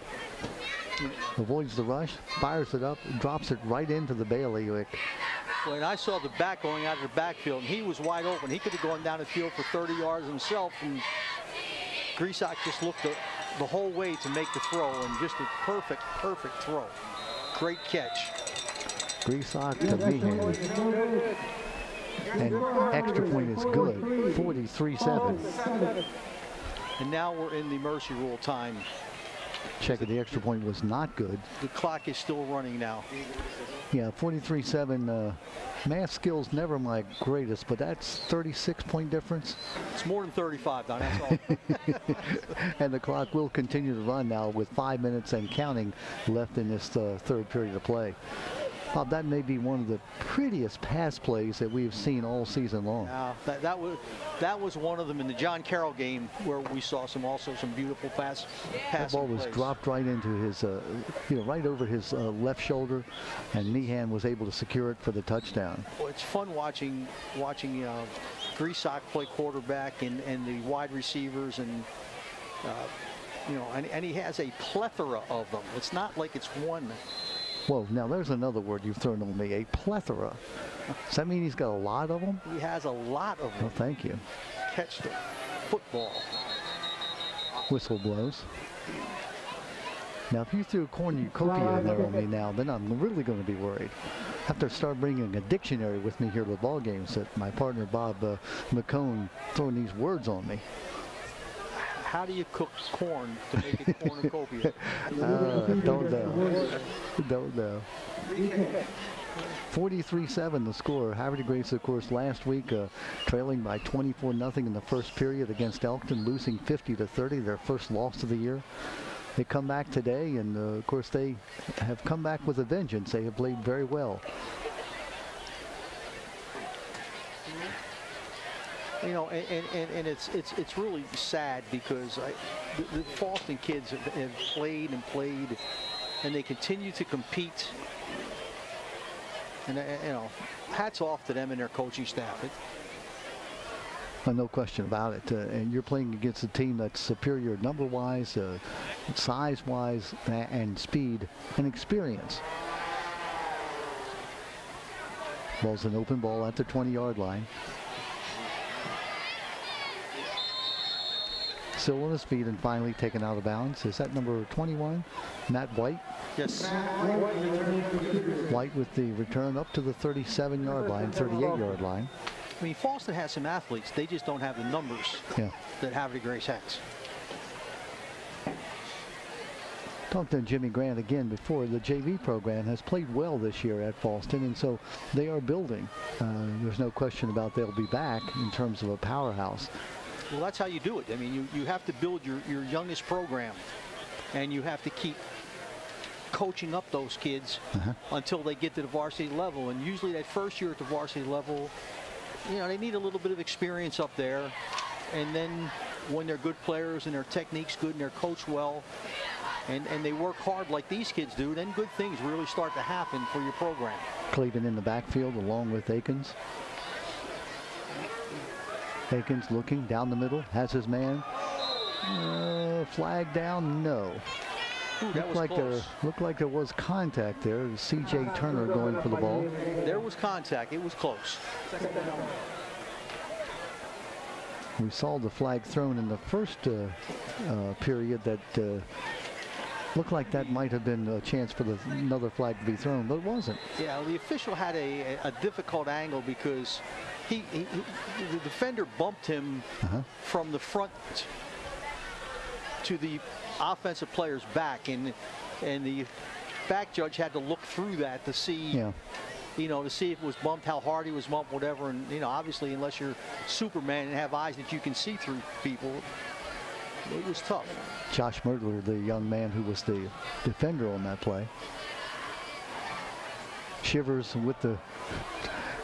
Avoids the rush, fires it up, drops it right into the bailiwick. When I saw the back going out of the backfield, and he was wide open. He could have gone down the field for 30 yards himself, and Grisak just looked the, the whole way to make the throw, and just a perfect, perfect throw. Great catch. Grisak to Meehan. And extra point is good. 43-7. And now we're in the mercy rule time. Check it. The extra point was not good. The clock is still running now. Yeah, 43-7. Uh, math skills never my greatest, but that's 36 point difference. It's more than 35, Don. That's all. And the clock will continue to run now with five minutes and counting left in this uh, third period of play. Bob, that may be one of the prettiest pass plays that we've seen all season long. Uh, that, that was that was one of them in the John Carroll game where we saw some also some beautiful pass That ball was plays. dropped right into his, uh, you know, right over his uh, left shoulder, and Meehan was able to secure it for the touchdown. Well, it's fun watching watching uh, Grisak play quarterback and, and the wide receivers and uh, you know and, and he has a plethora of them. It's not like it's one. Whoa, now there's another word you've thrown on me, a plethora. Does that mean he's got a lot of them? He has a lot of Well, them. thank you. Catch the football. Whistle blows. Now, if you threw a cornucopia in there on me now, then I'm really going to be worried. I have to start bringing a dictionary with me here to the ball games. That my partner Bob uh, McCone throwing these words on me. How do you cook corn to make it cornucopia? Uh, don't know. Don't know. 43-7 the score. De Grace, of course, last week uh, trailing by 24 nothing in the first period against Elkton, losing 50 to 30, their first loss of the year. They come back today, and uh, of course they have come back with a vengeance. They have played very well. You know, and, and, and- it's it's it's really sad because I, the, the Fallston kids have, have played and played, and they continue to compete. And uh, you know, hats off to them and their coaching staff. It, Uh, no question about it. Uh, and you're playing against a team that's superior number-wise, uh, size-wise, and speed and experience. Ball's an open ball at the 20-yard line. Still on his feet and finally taken out of bounds. Is that number 21? Matt White. yes, White with the return up to the 37-yard line, 38-yard line. I mean Fallston has some athletes. They just don't have the numbers Yeah. that de Grace has. talked to Jimmy Grant again before. The JV program has played well this year at Fallston, and so they are building. Uh, there's no question about they'll be back in terms of a powerhouse. Well, that's how you do it. I mean, you, you have to build your, your youngest program, and you have to keep coaching up those kids uh-huh. until they get to the varsity level. And usually that first year at the varsity level, you know, they need a little bit of experience up there. And then when they're good players and their technique's good and they're coached well and, and they work hard like these kids do, then good things really start to happen for your program. Cleveland in the backfield along with Akins. Akins looking down the middle, has his man. Uh, flag down, no. Ooh, Looked like, there, looked like there was contact there. C.J. Turner going for the ball. There was contact. It was close. We saw the flag thrown in the first uh, uh, period that uh, looked like that might have been a chance for the, another flag to be thrown, but it wasn't. Yeah, the official had a, a difficult angle because he, he, he- the defender bumped him Uh-huh. from the front to the offensive player's back, and and the back judge had to look through that to see, Yeah. you know, to see if it was bumped, how hard he was bumped, whatever. And you know, obviously, unless you're Superman and have eyes that you can see through people, it was tough. Josh Mergler, the young man who was the defender on that play. Shivers with the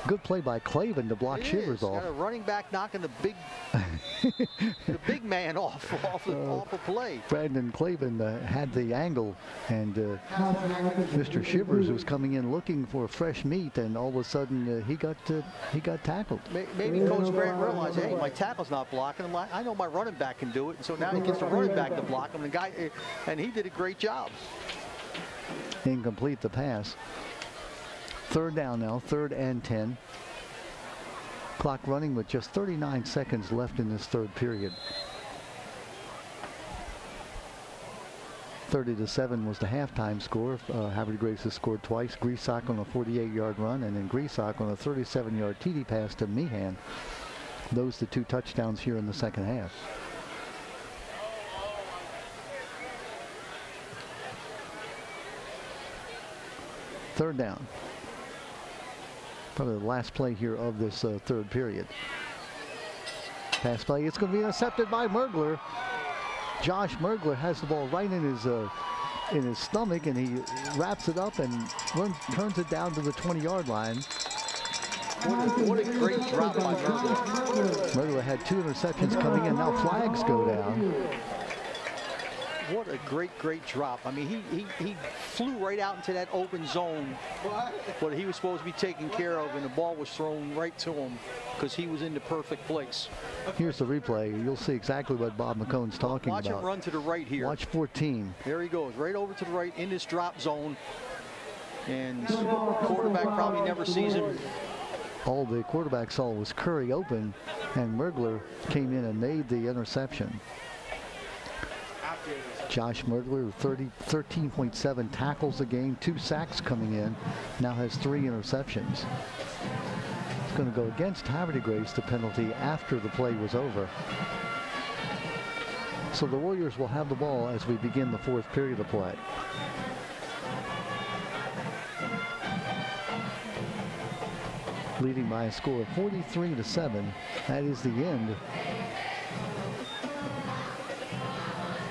good play by Clavin to block It Shivers is. off. Got a running back knocking the big, the big man off off the, off a play. Brandon Clavin uh, had the angle, and uh, Mr. Shivers was coming in looking for fresh meat, and all of a sudden uh, he got uh, he got tackled. Maybe Coach Grant realized, hey, my tackle's not blocking him. I I know my running back can do it, and so now he gets the running back to block him. And the guy, eh, and he did a great job. Incomplete the pass. Third down now, third and 10. Clock running with just 39 seconds left in this third period. 30 to 7 was the halftime score. Uh, Havre Grace has scored twice. Grisak on a 48-yard run, and then Grisak on a 37-yard TD pass to Meehan. Those the two touchdowns here in the second half. Third down. Probably the last play here of this uh, third period. Pass play. It's going to be intercepted by Mergler. Josh Mergler has the ball right in his uh, in his stomach, and he wraps it up and runs, turns it down to the 20-yard line. What a, what a great drop by Mercer. Mergler had two interceptions coming in. Now flags go down. What a great, great drop. I mean, he, he, he flew right out into that open zone, what he was supposed to be taken care of, and the ball was thrown right to him because he was in the perfect place. Here's the replay. You'll see exactly what Bob McCone's talking Watch about. Watch him run to the right here. Watch 14. There he goes, right over to the right in this drop zone. And quarterback probably never sees him. All the quarterback saw was Curry open, and Mergler came in and made the interception. Josh Mergler, 30, 13.7 tackles a game, two sacks coming in, now has three interceptions. It's going to go against Havre Grace, the penalty after the play was over. So the Warriors will have the ball as we begin the fourth period of play. leading by a score of 43 to 7. That is the end.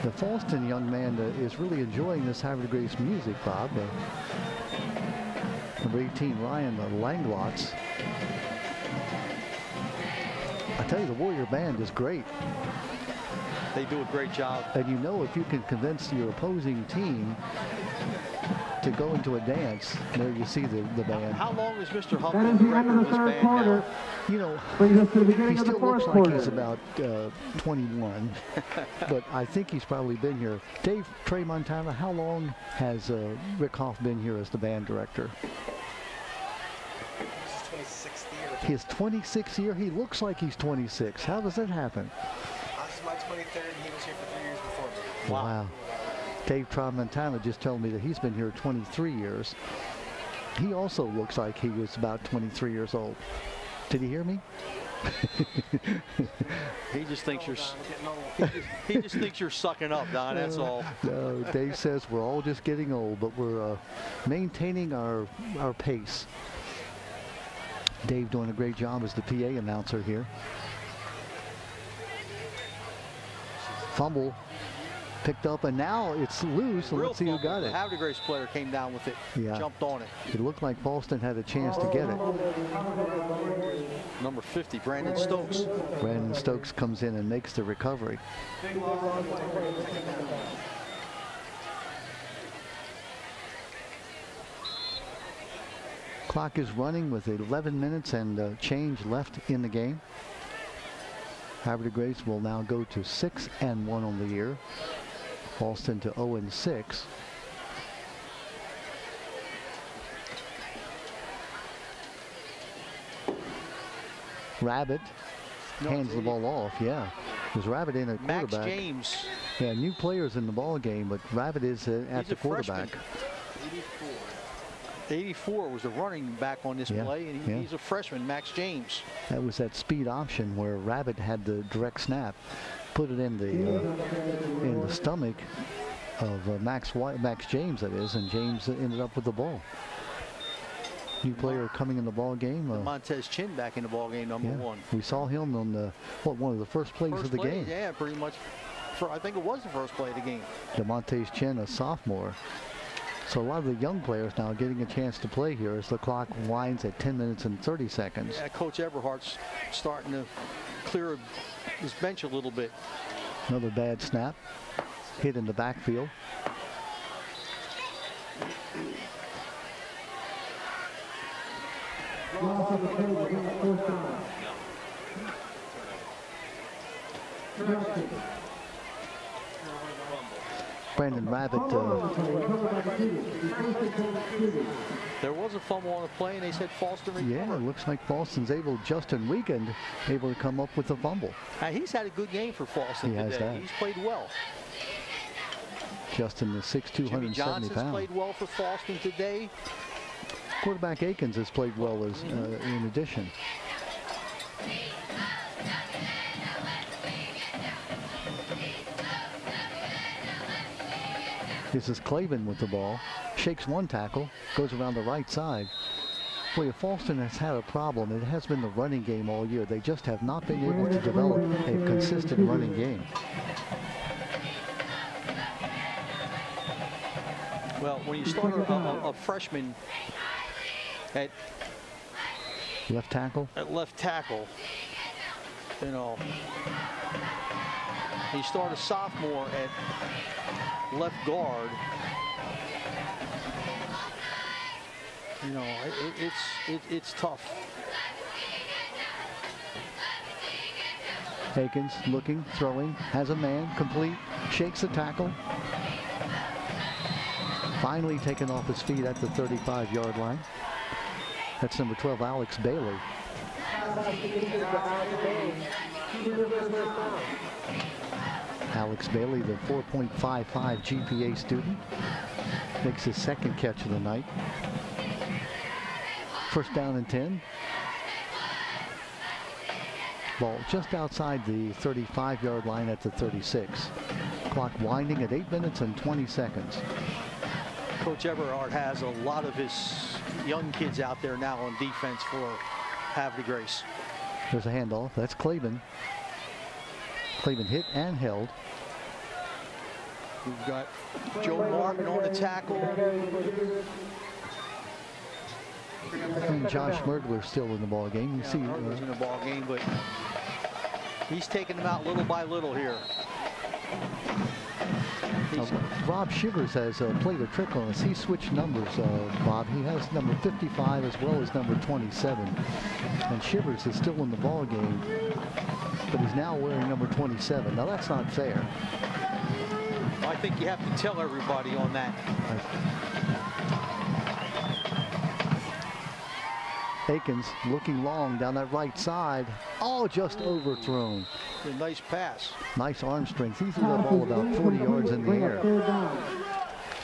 The Fallston young man uh, is really enjoying this Havre Grace music, Bob. Number 18, Ryan Langlotz. I tell you, the Warrior Band is great. They do a great job. And you know if you can convince your opposing team to go into a dance, there you see the, the band. How long has Mr. Huff That been is the the end of of the this third band quarter. now? You know, Brings us to the he beginning of the still fourth looks like quarter. he's about uh, 21, but I think he's probably been here. Dave Tramontana, how long has uh, Rick Hoff been here as the band director? His 26th year. He looks like he's 26. How does that happen? This is my 23rd, and he was here for three years before me. Wow. Dave Tramontana just told me that he's been here 23 years. He also looks like he was about 23 years old. Did he hear me? He just thinks you're. He just, he just thinks you're sucking up, Don. That's all. No, Dave says we're all just getting old, but we're uh, maintaining our our pace. Dave doing a great job as the PA announcer here. Fumble picked up, and now it's loose. So Real let's see who got The it. Havre de Grace player came down with it, Yeah. jumped on it. It looked like Fallston had a chance to get it. Number 50, Brandon Stokes. Brandon Stokes comes in and makes the recovery. Clock is running with 11 minutes and uh, change left in the game. De Grace will now go to 6 and 1 on the year. Fallston to 0 and 6. Rabbit hands the ball off. Yeah, there's Rabbit in at Max quarterback. James, Yeah, new players in the ball game, but Rabbit is uh, at He's the a quarterback. 84 was the running back on this Yeah, play, and he, yeah. he's a freshman, Max James. That was that speed option where Rabbit had the direct snap, put it in the uh, in the stomach of uh, Max White, Max James, that is, and James ended up with the ball. New player coming in the ball game. Uh, Montez Chin back in the ball game, number yeah, one. we saw him on the what one of the first plays First of the play, game. yeah, pretty much. For, I think it was the first play of the game. Demontes Chin, a sophomore. So a lot of the young players now getting a chance to play here as the clock winds at 10 minutes and 30 seconds. Yeah, Coach Eberhardt's starting to clear his bench a little bit. Another bad snap. Hit in the backfield. Brandon Rabbit uh, There was a fumble on the play, and they said Fallston recovered. Yeah, it looks like Fallston's able, Justin Weekend, able to come up with a fumble. Now, he's had a good game for Fallston He has today. that. He's played well. Justin is 6'2", Jimmy 170 Johnson's pounds. played well for Fallston today. Quarterback Akins has played well as uh, in addition. This is Clavin with the ball. Shakes one tackle, goes around the right side. Boy, Fallston has had a problem, it has been the running game all year. They just have not been able to develop a consistent running game. Well, when you start a, a, a freshman at, Left tackle, at left tackle, you know, you start a sophomore at left guard, you know, it, it, it's it, it's tough. Akins looking, throwing, has a man, complete, shakes the tackle. Finally taken off his feet at the 35-yard line. That's number 12, Alex Bailey. Alex Bailey, the 4.55 GPA student, makes his second catch of the night. First down and 10. Ball just outside the 35-yard line at the 36. Clock winding at 8 minutes and 20 seconds. Coach Eberhardt has a lot of his young kids out there now on defense for Havre de Grace. There's a handoff. That's Clavin. Clavin hit and held. We've got Joe Martin on the tackle. And Josh Mergler still in the ball game. You see, Harper's uh, in the ball game, but he's taking them out little by little here. Uh, Rob Shivers has uh, played a trick on us. He switched numbers, uh, Bob. He has number 55 as well as number 27. And Shivers is still in the ball game, but he's now wearing number 27. Now that's not fair. I think you have to tell everybody on that. Akins looking long down that right side. All just overthrown. A nice pass. Nice arm strength. He threw that ball about 40 yards in the air.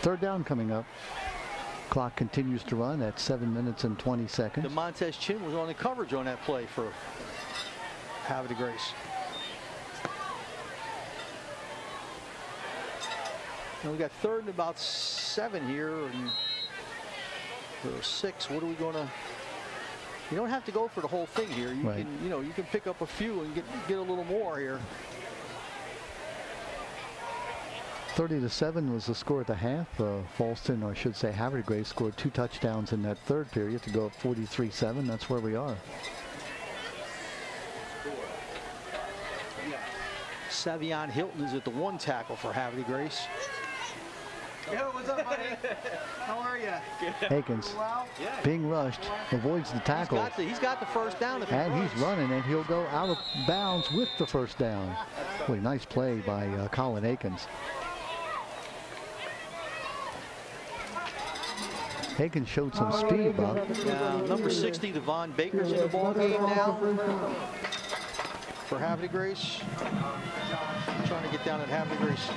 Third down coming up. Clock continues to run at 7 minutes and 20 The seconds. Montez Chin was on the coverage on that play for Havre de Grace. Now we got third and about seven here, and or six. What are we going to? You don't have to go for the whole thing here. You Right. can, you know, you can pick up a few and get get a little more here. 30 to 7 was the score at the half. Uh, Fallston, or I should say Havre Grace, scored two touchdowns in that third period to go up 43-7. That's where we are. Savion Hilton is at the one tackle for Havre Grace. Yo, what's up, buddy? How are you? Akins being rushed, avoids the He's tackle, got the, he's got the first down. If and runs. he's running, and he'll go out of bounds with the first down. What a nice play by uh, Colin Akins. Akins showed some speed, Bob. Now, number 60, Devon Baker's in the ball game now for Havre Grace. Trying to get down at Havre Grace.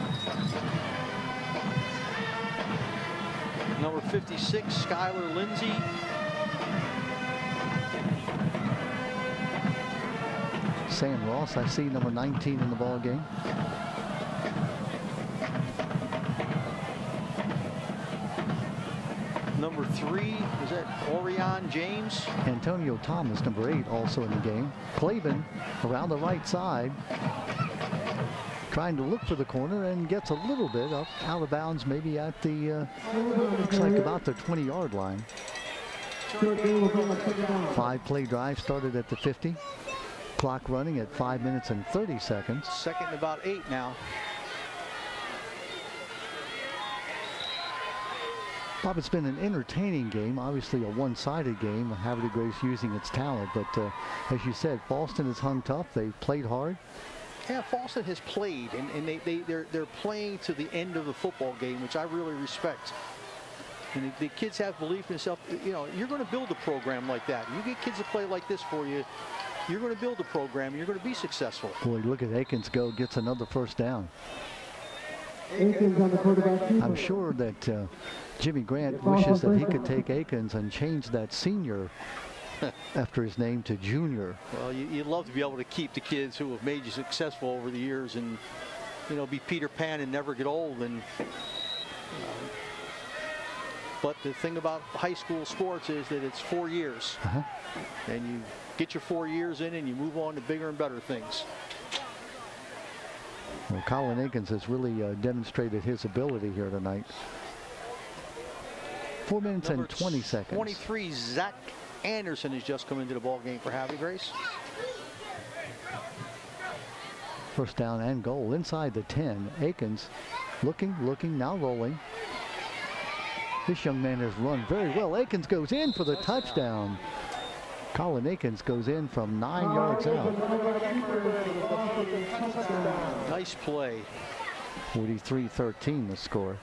Number 56, Skylar Lindsay. Sam Ross, I see number 19 in the ball game. Number three, is that Orion James? Antonio Thomas, number eight, also in the game. Clavin around the right side, trying to look for the corner and gets a little bit up out of bounds, maybe at the, uh, looks like about the 20-yard line. Five-play drive started at the 50. Clock running at five minutes and 30 seconds. Second about eight now. Bob, it's been an entertaining game, obviously a one-sided game, Havre Grace using its talent, but uh, as you said, Fallston has hung tough. They've played hard. Yeah, Fallston has played, and, and they, they, they're, they're playing to the end of the football game, which I really respect. And the, the kids have belief in themselves. You know, you're going to build a program like that. You get kids to play like this for you, you're going to build a program, you're going to be successful. Boy, look at Akins go, gets another first down. Akins on the quarterback keeper. I'm sure that uh, Jimmy Grant wishes that he could take Akins and change that senior after his name to junior. Well, you, you'd love to be able to keep the kids who have made you successful over the years and, you know, be Peter Pan and never get old. And uh, But the thing about high school sports is that it's four years. Uh-huh. And you get your four years in and you move on to bigger and better things. Well, Colin Akins has really uh, demonstrated his ability here tonight. Four minutes Number and 20 seconds. 23, Zach Anderson has just come into the ball game for Havre Grace. First down and goal inside the 10. Akins looking, looking, now rolling. This young man has run very well. Akins goes in for the touchdown. Colin Akins goes in from nine oh, yards out. Nice play. 43-13 the score.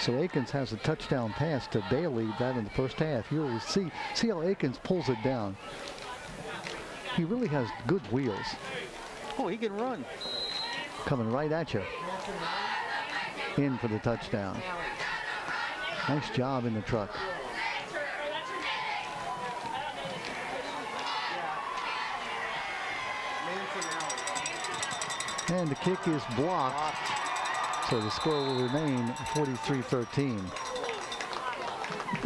So Akins has a touchdown pass to Bailey that in the first half. You'll see see how Akins pulls it down. He really has good wheels Oh, he can run. coming right at you. In for the touchdown. Nice job in the truck. And the kick is blocked. So the score will remain 43-13.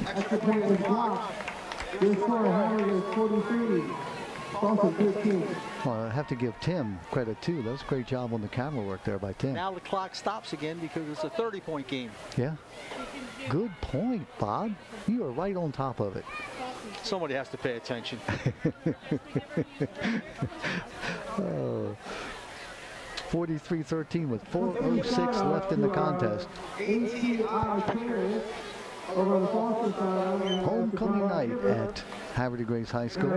Extra point was blocked. Score, is 43. Fallston 13. Well, I have to give Tim credit too. That was a great job on the camera work there by Tim. Now the clock stops again because it's a 30-point game. Yeah. Good point, Bob. You are right on top of it. Somebody has to pay attention. Oh. 43-13 with 4.06 left in the contest. Homecoming night at Havre Grace High School.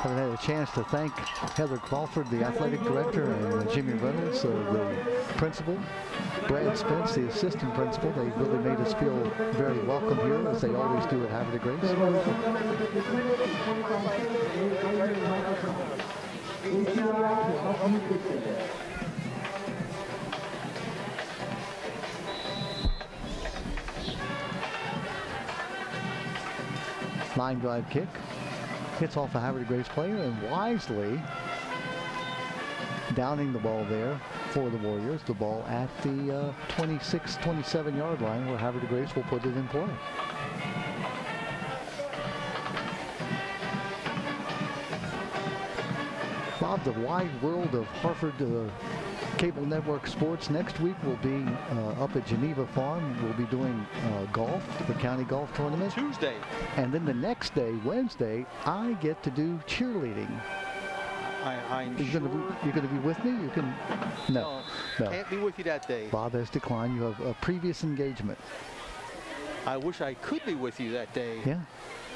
Haven't had a chance to thank Heather Crawford, the athletic director, and Jimmy Reynolds, uh, the principal. Brad Spence, the assistant principal. They really made us feel very welcome here, as they always do at Havre Grace. Line drive kick. Hits off a Havre de Grace player and wisely downing the ball there for the Warriors. The ball at the uh, 26, 27 yard line where Havre de Grace will put it in play. Bob, the wide world of Harford uh, Cable Network Sports. Next week we'll be uh, up at Geneva Farm. We'll be doing uh, golf, the county golf tournament. Tuesday. And then the next day, Wednesday, I get to do cheerleading. I, I'm You're sure. gonna be, you're gonna be with me? You can. No, no. Can't be with you that day. Bob has declined. You have a previous engagement. I wish I could be with you that day. Yeah,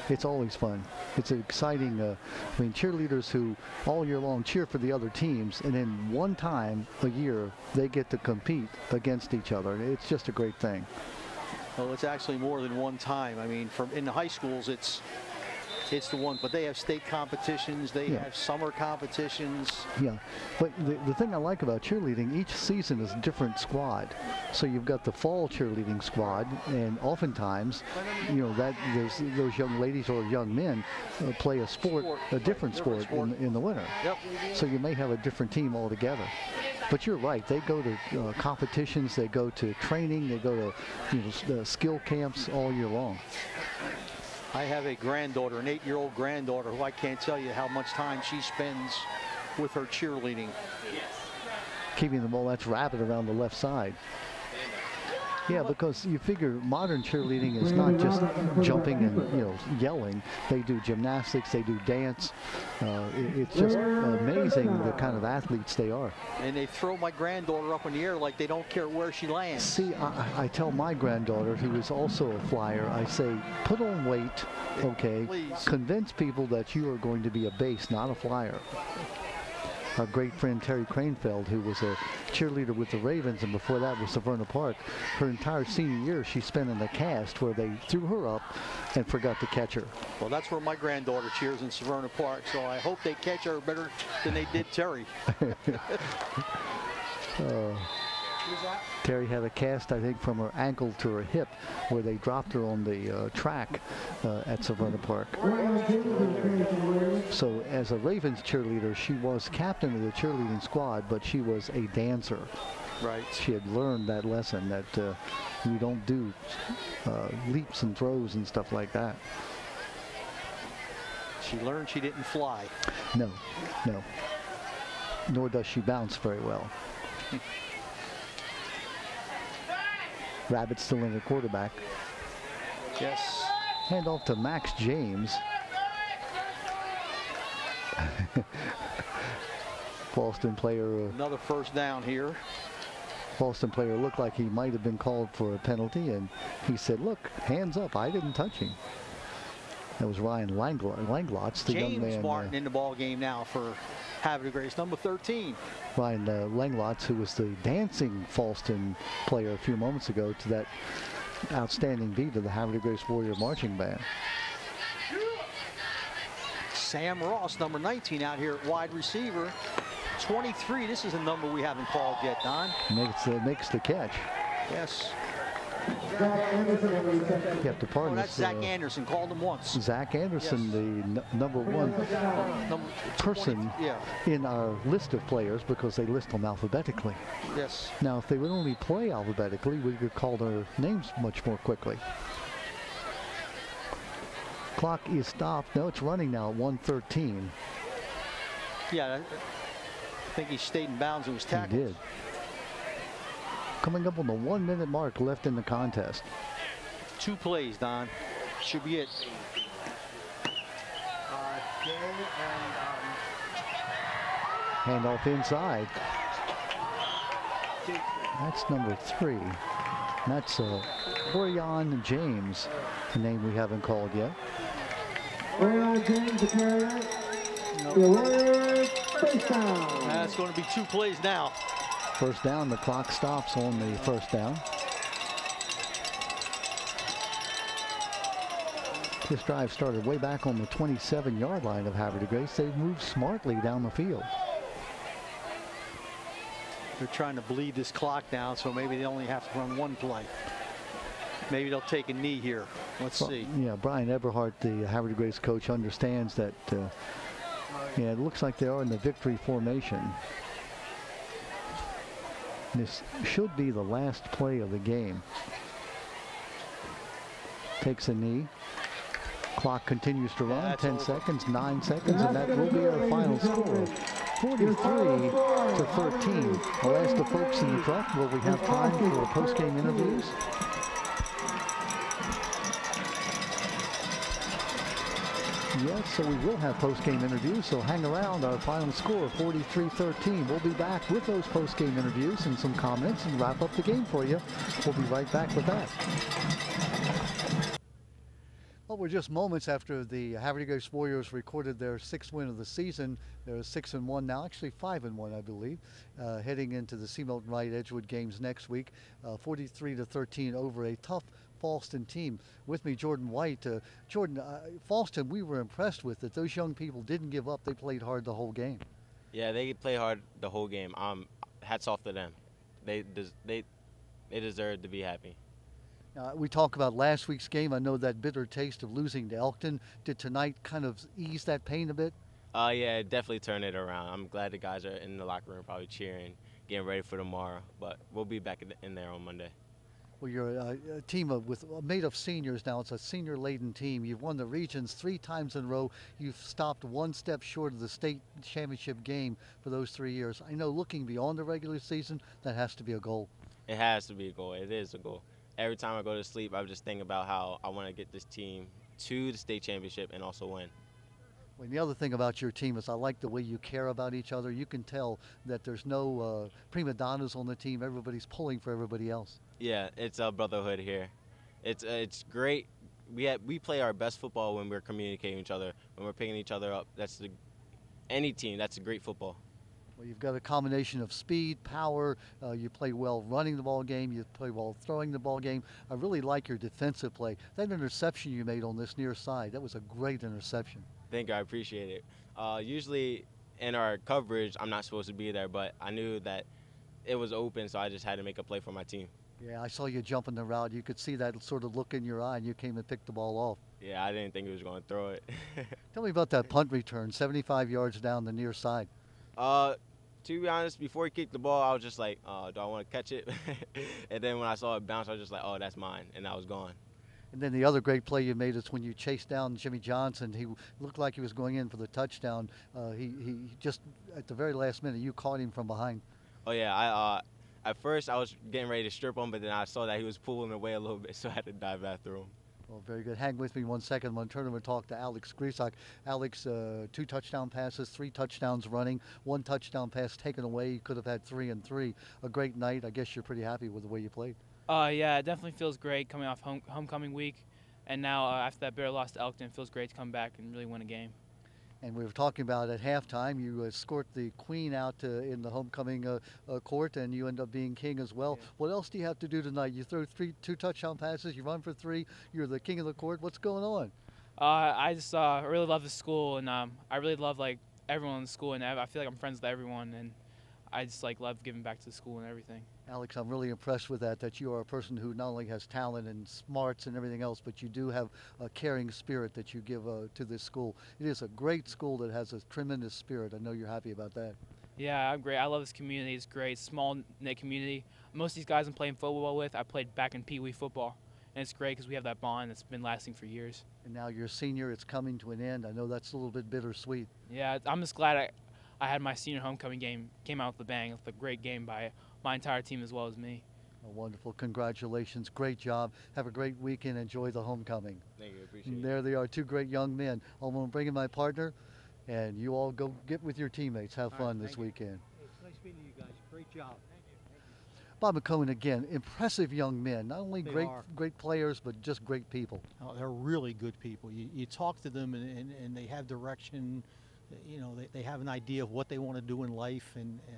it's always fun. It's exciting. Uh, I mean, cheerleaders who all year long cheer for the other teams, and then one time a year they get to compete against each other. It's just a great thing. Well, it's actually more than one time. I mean, from in the high schools, it's it's the one, but they have state competitions, they Yeah. have summer competitions. Yeah, but the, the thing I like about cheerleading, each season is a different squad. So you've got the fall cheerleading squad, and oftentimes, you know, that those, those young ladies or young men uh, play a sport, Sport, a different different sport, In, in the winter. Yep. So you may have a different team altogether. But you're right. They go to uh, competitions. They go to training. They go to you know, uh, skill camps all year long. I have a granddaughter, an eight-year-old granddaughter, who I can't tell you how much time she spends with her cheerleading. keeping the ball. That's rapid around the left side. Yeah, because you figure modern cheerleading is not just jumping and you know yelling. They do gymnastics, they do dance. Uh, it- it's just amazing the kind of athletes they are. And they throw my granddaughter up in the air like they don't care where she lands. See, I, I tell my granddaughter, who is also a flyer, I say, put on weight, okay? Please. Convince people that you are going to be a base, not a flyer. Our great friend Terry Cranefeld, who was a cheerleader with the Ravens, and before that was Severna Park, her entire senior year she spent in the cast where they threw her up and forgot to catch her. Well, that's where my granddaughter cheers in Severna Park, so I hope they catch her better than they did Terry. Uh, Terry had a cast, I think, from her ankle to her hip, where they dropped her on the uh, track uh, at Severna Park. So, as a Ravens cheerleader, she was captain of the cheerleading squad, but she was a dancer. Right. She had learned that lesson that uh, you don't do uh, leaps and throws and stuff like that. She learned she didn't fly. No, no. Nor does she bounce very well. Rabbit still in the quarterback. Yes. Hand off to Max James. Fallston player, uh, Another first down here. Fallston player looked like he might have been called for a penalty, and he said, "Look, hands up! I didn't touch him." That was Ryan Langlo- Langlotz, the young James man. uh, Martin in the ball game now for Havre Grace, number 13. Ryan uh, Langlotz, who was the dancing Fallston player a few moments ago to that outstanding beat of the Havre de Grace Warrior Marching Band. Sam Ross, number 19, out here at wide receiver. 23, this is a number we haven't called yet, Don. Makes, uh, makes the catch. Yes. You have to Oh, pardon that's Zach uh, Anderson. Called him once. Zach Anderson, Yes. the number one Number person yeah. in our list of players because they list them alphabetically. Yes. Now, if they would only play alphabetically, we could call their names much more quickly. Clock is stopped. No, it's running now at 113. Yeah. I think he stayed in bounds and was tackled. He did. Coming up on the one minute mark left in the contest. Two plays, Don. Should be it. Uh, Gay and Handoff inside. That's number three. That's uh, Orion James, the name we haven't called yet. Orion James, the carrier. The Warriors, down. That's going to be two plays now. First down, the clock stops on the first down. This drive started way back on the 27-yard line of de Grace. They moved smartly down the field. They're trying to bleed this clock down, so maybe they only have to run one play. Maybe they'll take a knee here. Let's Well, see. Yeah, Brian Eberhardt, the de Grace coach, understands that. Uh, yeah, it looks like they are in the victory formation. This should be the last play of the game. Takes a knee. Clock continues to run. That's 10 over. seconds, 9 seconds, and that will be our final score. 43 to 13. I'll ask the folks in the truck, will we have time for post-game interviews? Yes, so we will have post-game interviews, so hang around. Our final score, 43-13. We'll be back with those post-game interviews and some comments and wrap up the game for you. We'll be right back with that. Well, we're just moments after the Grace Warriors recorded their sixth win of the season. They're six and one now, actually five and one, I believe, uh, heading into the. Milton Wright Edgewood games next week. Uh, 43 to 13 over a tough Fallston team. With me, Jordan White. Uh, Jordan, uh, Fallston, we were impressed with that. Those young people didn't give up. They played hard the whole game. Yeah, they play hard the whole game. Um, hats off to them. They des- they they deserve to be happy. Uh, we talk about last week's game. I know that bitter taste of losing to Elkton. Did tonight kind of ease that pain a bit? Uh, yeah, definitely turn it around. I'm glad the guys are in the locker room, probably cheering, getting ready for tomorrow. But we'll be back in there on Monday. Well, you're a, a team of, with made of seniors now. It's a senior-laden team. You've won the regions three times in a row. You've stopped one step short of the state championship game for those three years. I know, looking beyond the regular season, that has to be a goal. It has to be a goal. It is a goal. Every time I go to sleep, I just think about how I want to get this team to the state championship and also win. Well, the other thing about your team is I like the way you care about each other. You can tell that there's no uh, prima donnas on the team. Everybody's pulling for everybody else. Yeah, it's a brotherhood here. It's uh, it's great. We have, we play our best football when we're communicating with each other, when we're picking each other up. That's the any team. That's a great football. Well, you've got a combination of speed, power. Uh, you play well running the ball game. You play well throwing the ball game. I really like your defensive play. That interception you made on this near side, that was a great interception. Thank you. I appreciate it. Uh, usually in our coverage, I'm not supposed to be there, but I knew that it was open, so I just had to make a play for my team. Yeah, I saw you jumping the route. You could see that sort of look in your eye, and you came and picked the ball off. Yeah, I didn't think he was going to throw it. Tell me about that punt return, 75 yards down the near side. Uh, to be honest, before he kicked the ball, I was just like, uh, do I want to catch it? and then when I saw it bounce, I was just like, oh, that's mine, and I was gone. And then the other great play you made is when you chased down Jimmy Johnson. He looked like he was going in for the touchdown. Uh, he, he just, at the very last minute, you caught him from behind. Oh, yeah. I uh, At first, I was getting ready to strip him, but then I saw that he was pulling away a little bit, so I had to dive after him. Well, very good. Hang with me one second. I'm going to turn over and talk to Alex Grisak. Alex, uh, two touchdown passes, three touchdowns running, one touchdown pass taken away. You could have had three and three. A great night. I guess you're pretty happy with the way you played. Uh, yeah, it definitely feels great coming off home, homecoming week. And now, uh, after that bitter loss to Elkton, it feels great to come back and really win a game. And we were talking about at halftime, you escort the queen out uh, in the homecoming uh, uh, court, and you end up being king as well. Yeah. What else do you have to do tonight? You throw three, two touchdown passes, you run for three, you're the king of the court. What's going on? Uh, I just uh, really love the school, and um, I really love like everyone in the school, and I I feel like I'm friends with everyone, and I just like love giving back to the school and everything. Alex, I'm really impressed with that, that you are a person who not only has talent and smarts and everything else, but you do have a caring spirit that you give uh, to this school. It is a great school that has a tremendous spirit. I know you're happy about that. Yeah, I'm great. I love this community. It's great. Small knit community. Most of these guys I'm playing football with, I played back in Pee Wee football, and it's great because we have that bond that's been lasting for years. And now you're a senior, it's coming to an end. I know that's a little bit bittersweet. Yeah, I'm just glad I, I had my senior homecoming game came out with a bang. It's a great game by my entire team as well as me. Oh, wonderful. Congratulations. Great job. Have a great weekend. Enjoy the homecoming. Thank you. Appreciate And it. there they are, two great young men. I'm going to bring in my partner, and you all go get with your teammates. Have fun this weekend. It's nice meeting you guys. Great job. Bob McCone again, impressive young men. Not only They great are. great players, but just great people. Oh, they're really good people. You, you talk to them and, and, and they have direction. You know, they, they have an idea of what they want to do in life and uh,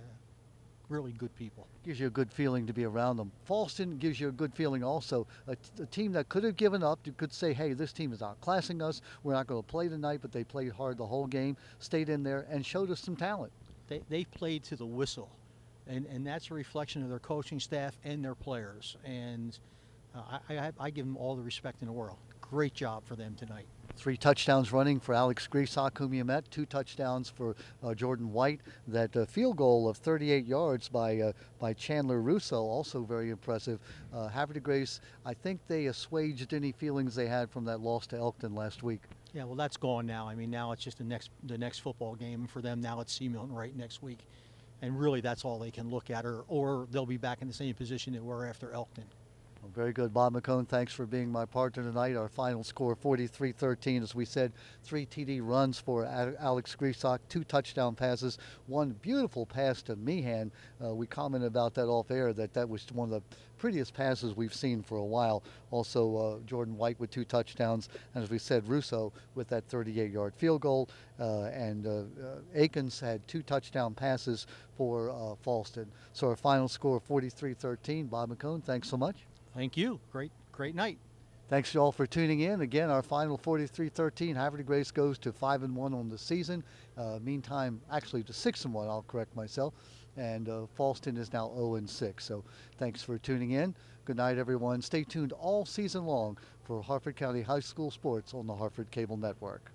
really good people. Gives you a good feeling to be around them. Fallston gives you a good feeling also. A, team that could have given up, you could say, hey, this team is outclassing us. We're not going to play tonight, but they played hard the whole game, stayed in there, and showed us some talent. They, they played to the whistle. And, and that's a reflection of their coaching staff and their players. And uh, I, I, I give them all the respect in the world. Great job for them tonight. Three touchdowns running for Alex Grisak, whom you met. Two touchdowns for uh, Jordan White. That uh, field goal of 38 yards by uh, by Chandler Russo, also very impressive. Uh, de Grace, I think they assuaged any feelings they had from that loss to Elkton last week. Yeah, well, that's gone now. I mean, now it's just the next the next football game for them. Now it's C. Milton Wright next week, and really that's all they can look at, or or they'll be back in the same position they were after Elkton. Well, very good, Bob McCone. Thanks for being my partner tonight. Our final score 43 13. As we said, three TD runs for Alex Grisak, two touchdown passes, one beautiful pass to Meehan. Uh, we commented about that off air that that was one of the prettiest passes we've seen for a while. Also, uh, Jordan White with two touchdowns, and as we said, Russo with that 38 yard field goal. Uh, and uh, uh, Akins had two touchdown passes for uh, Fallston. So our final score 43 13. Bob McCone, thanks so much. Thank you. Great great night. Thanks you all for tuning in. Again, our final 43-13. Havre de Grace goes to five and one on the season. Uh, meantime, actually to six and one. I'll correct myself. And uh, Fallston is now 0 and six. So thanks for tuning in. Good night, everyone. Stay tuned all season long for Harford County High School sports on the Harford Cable Network.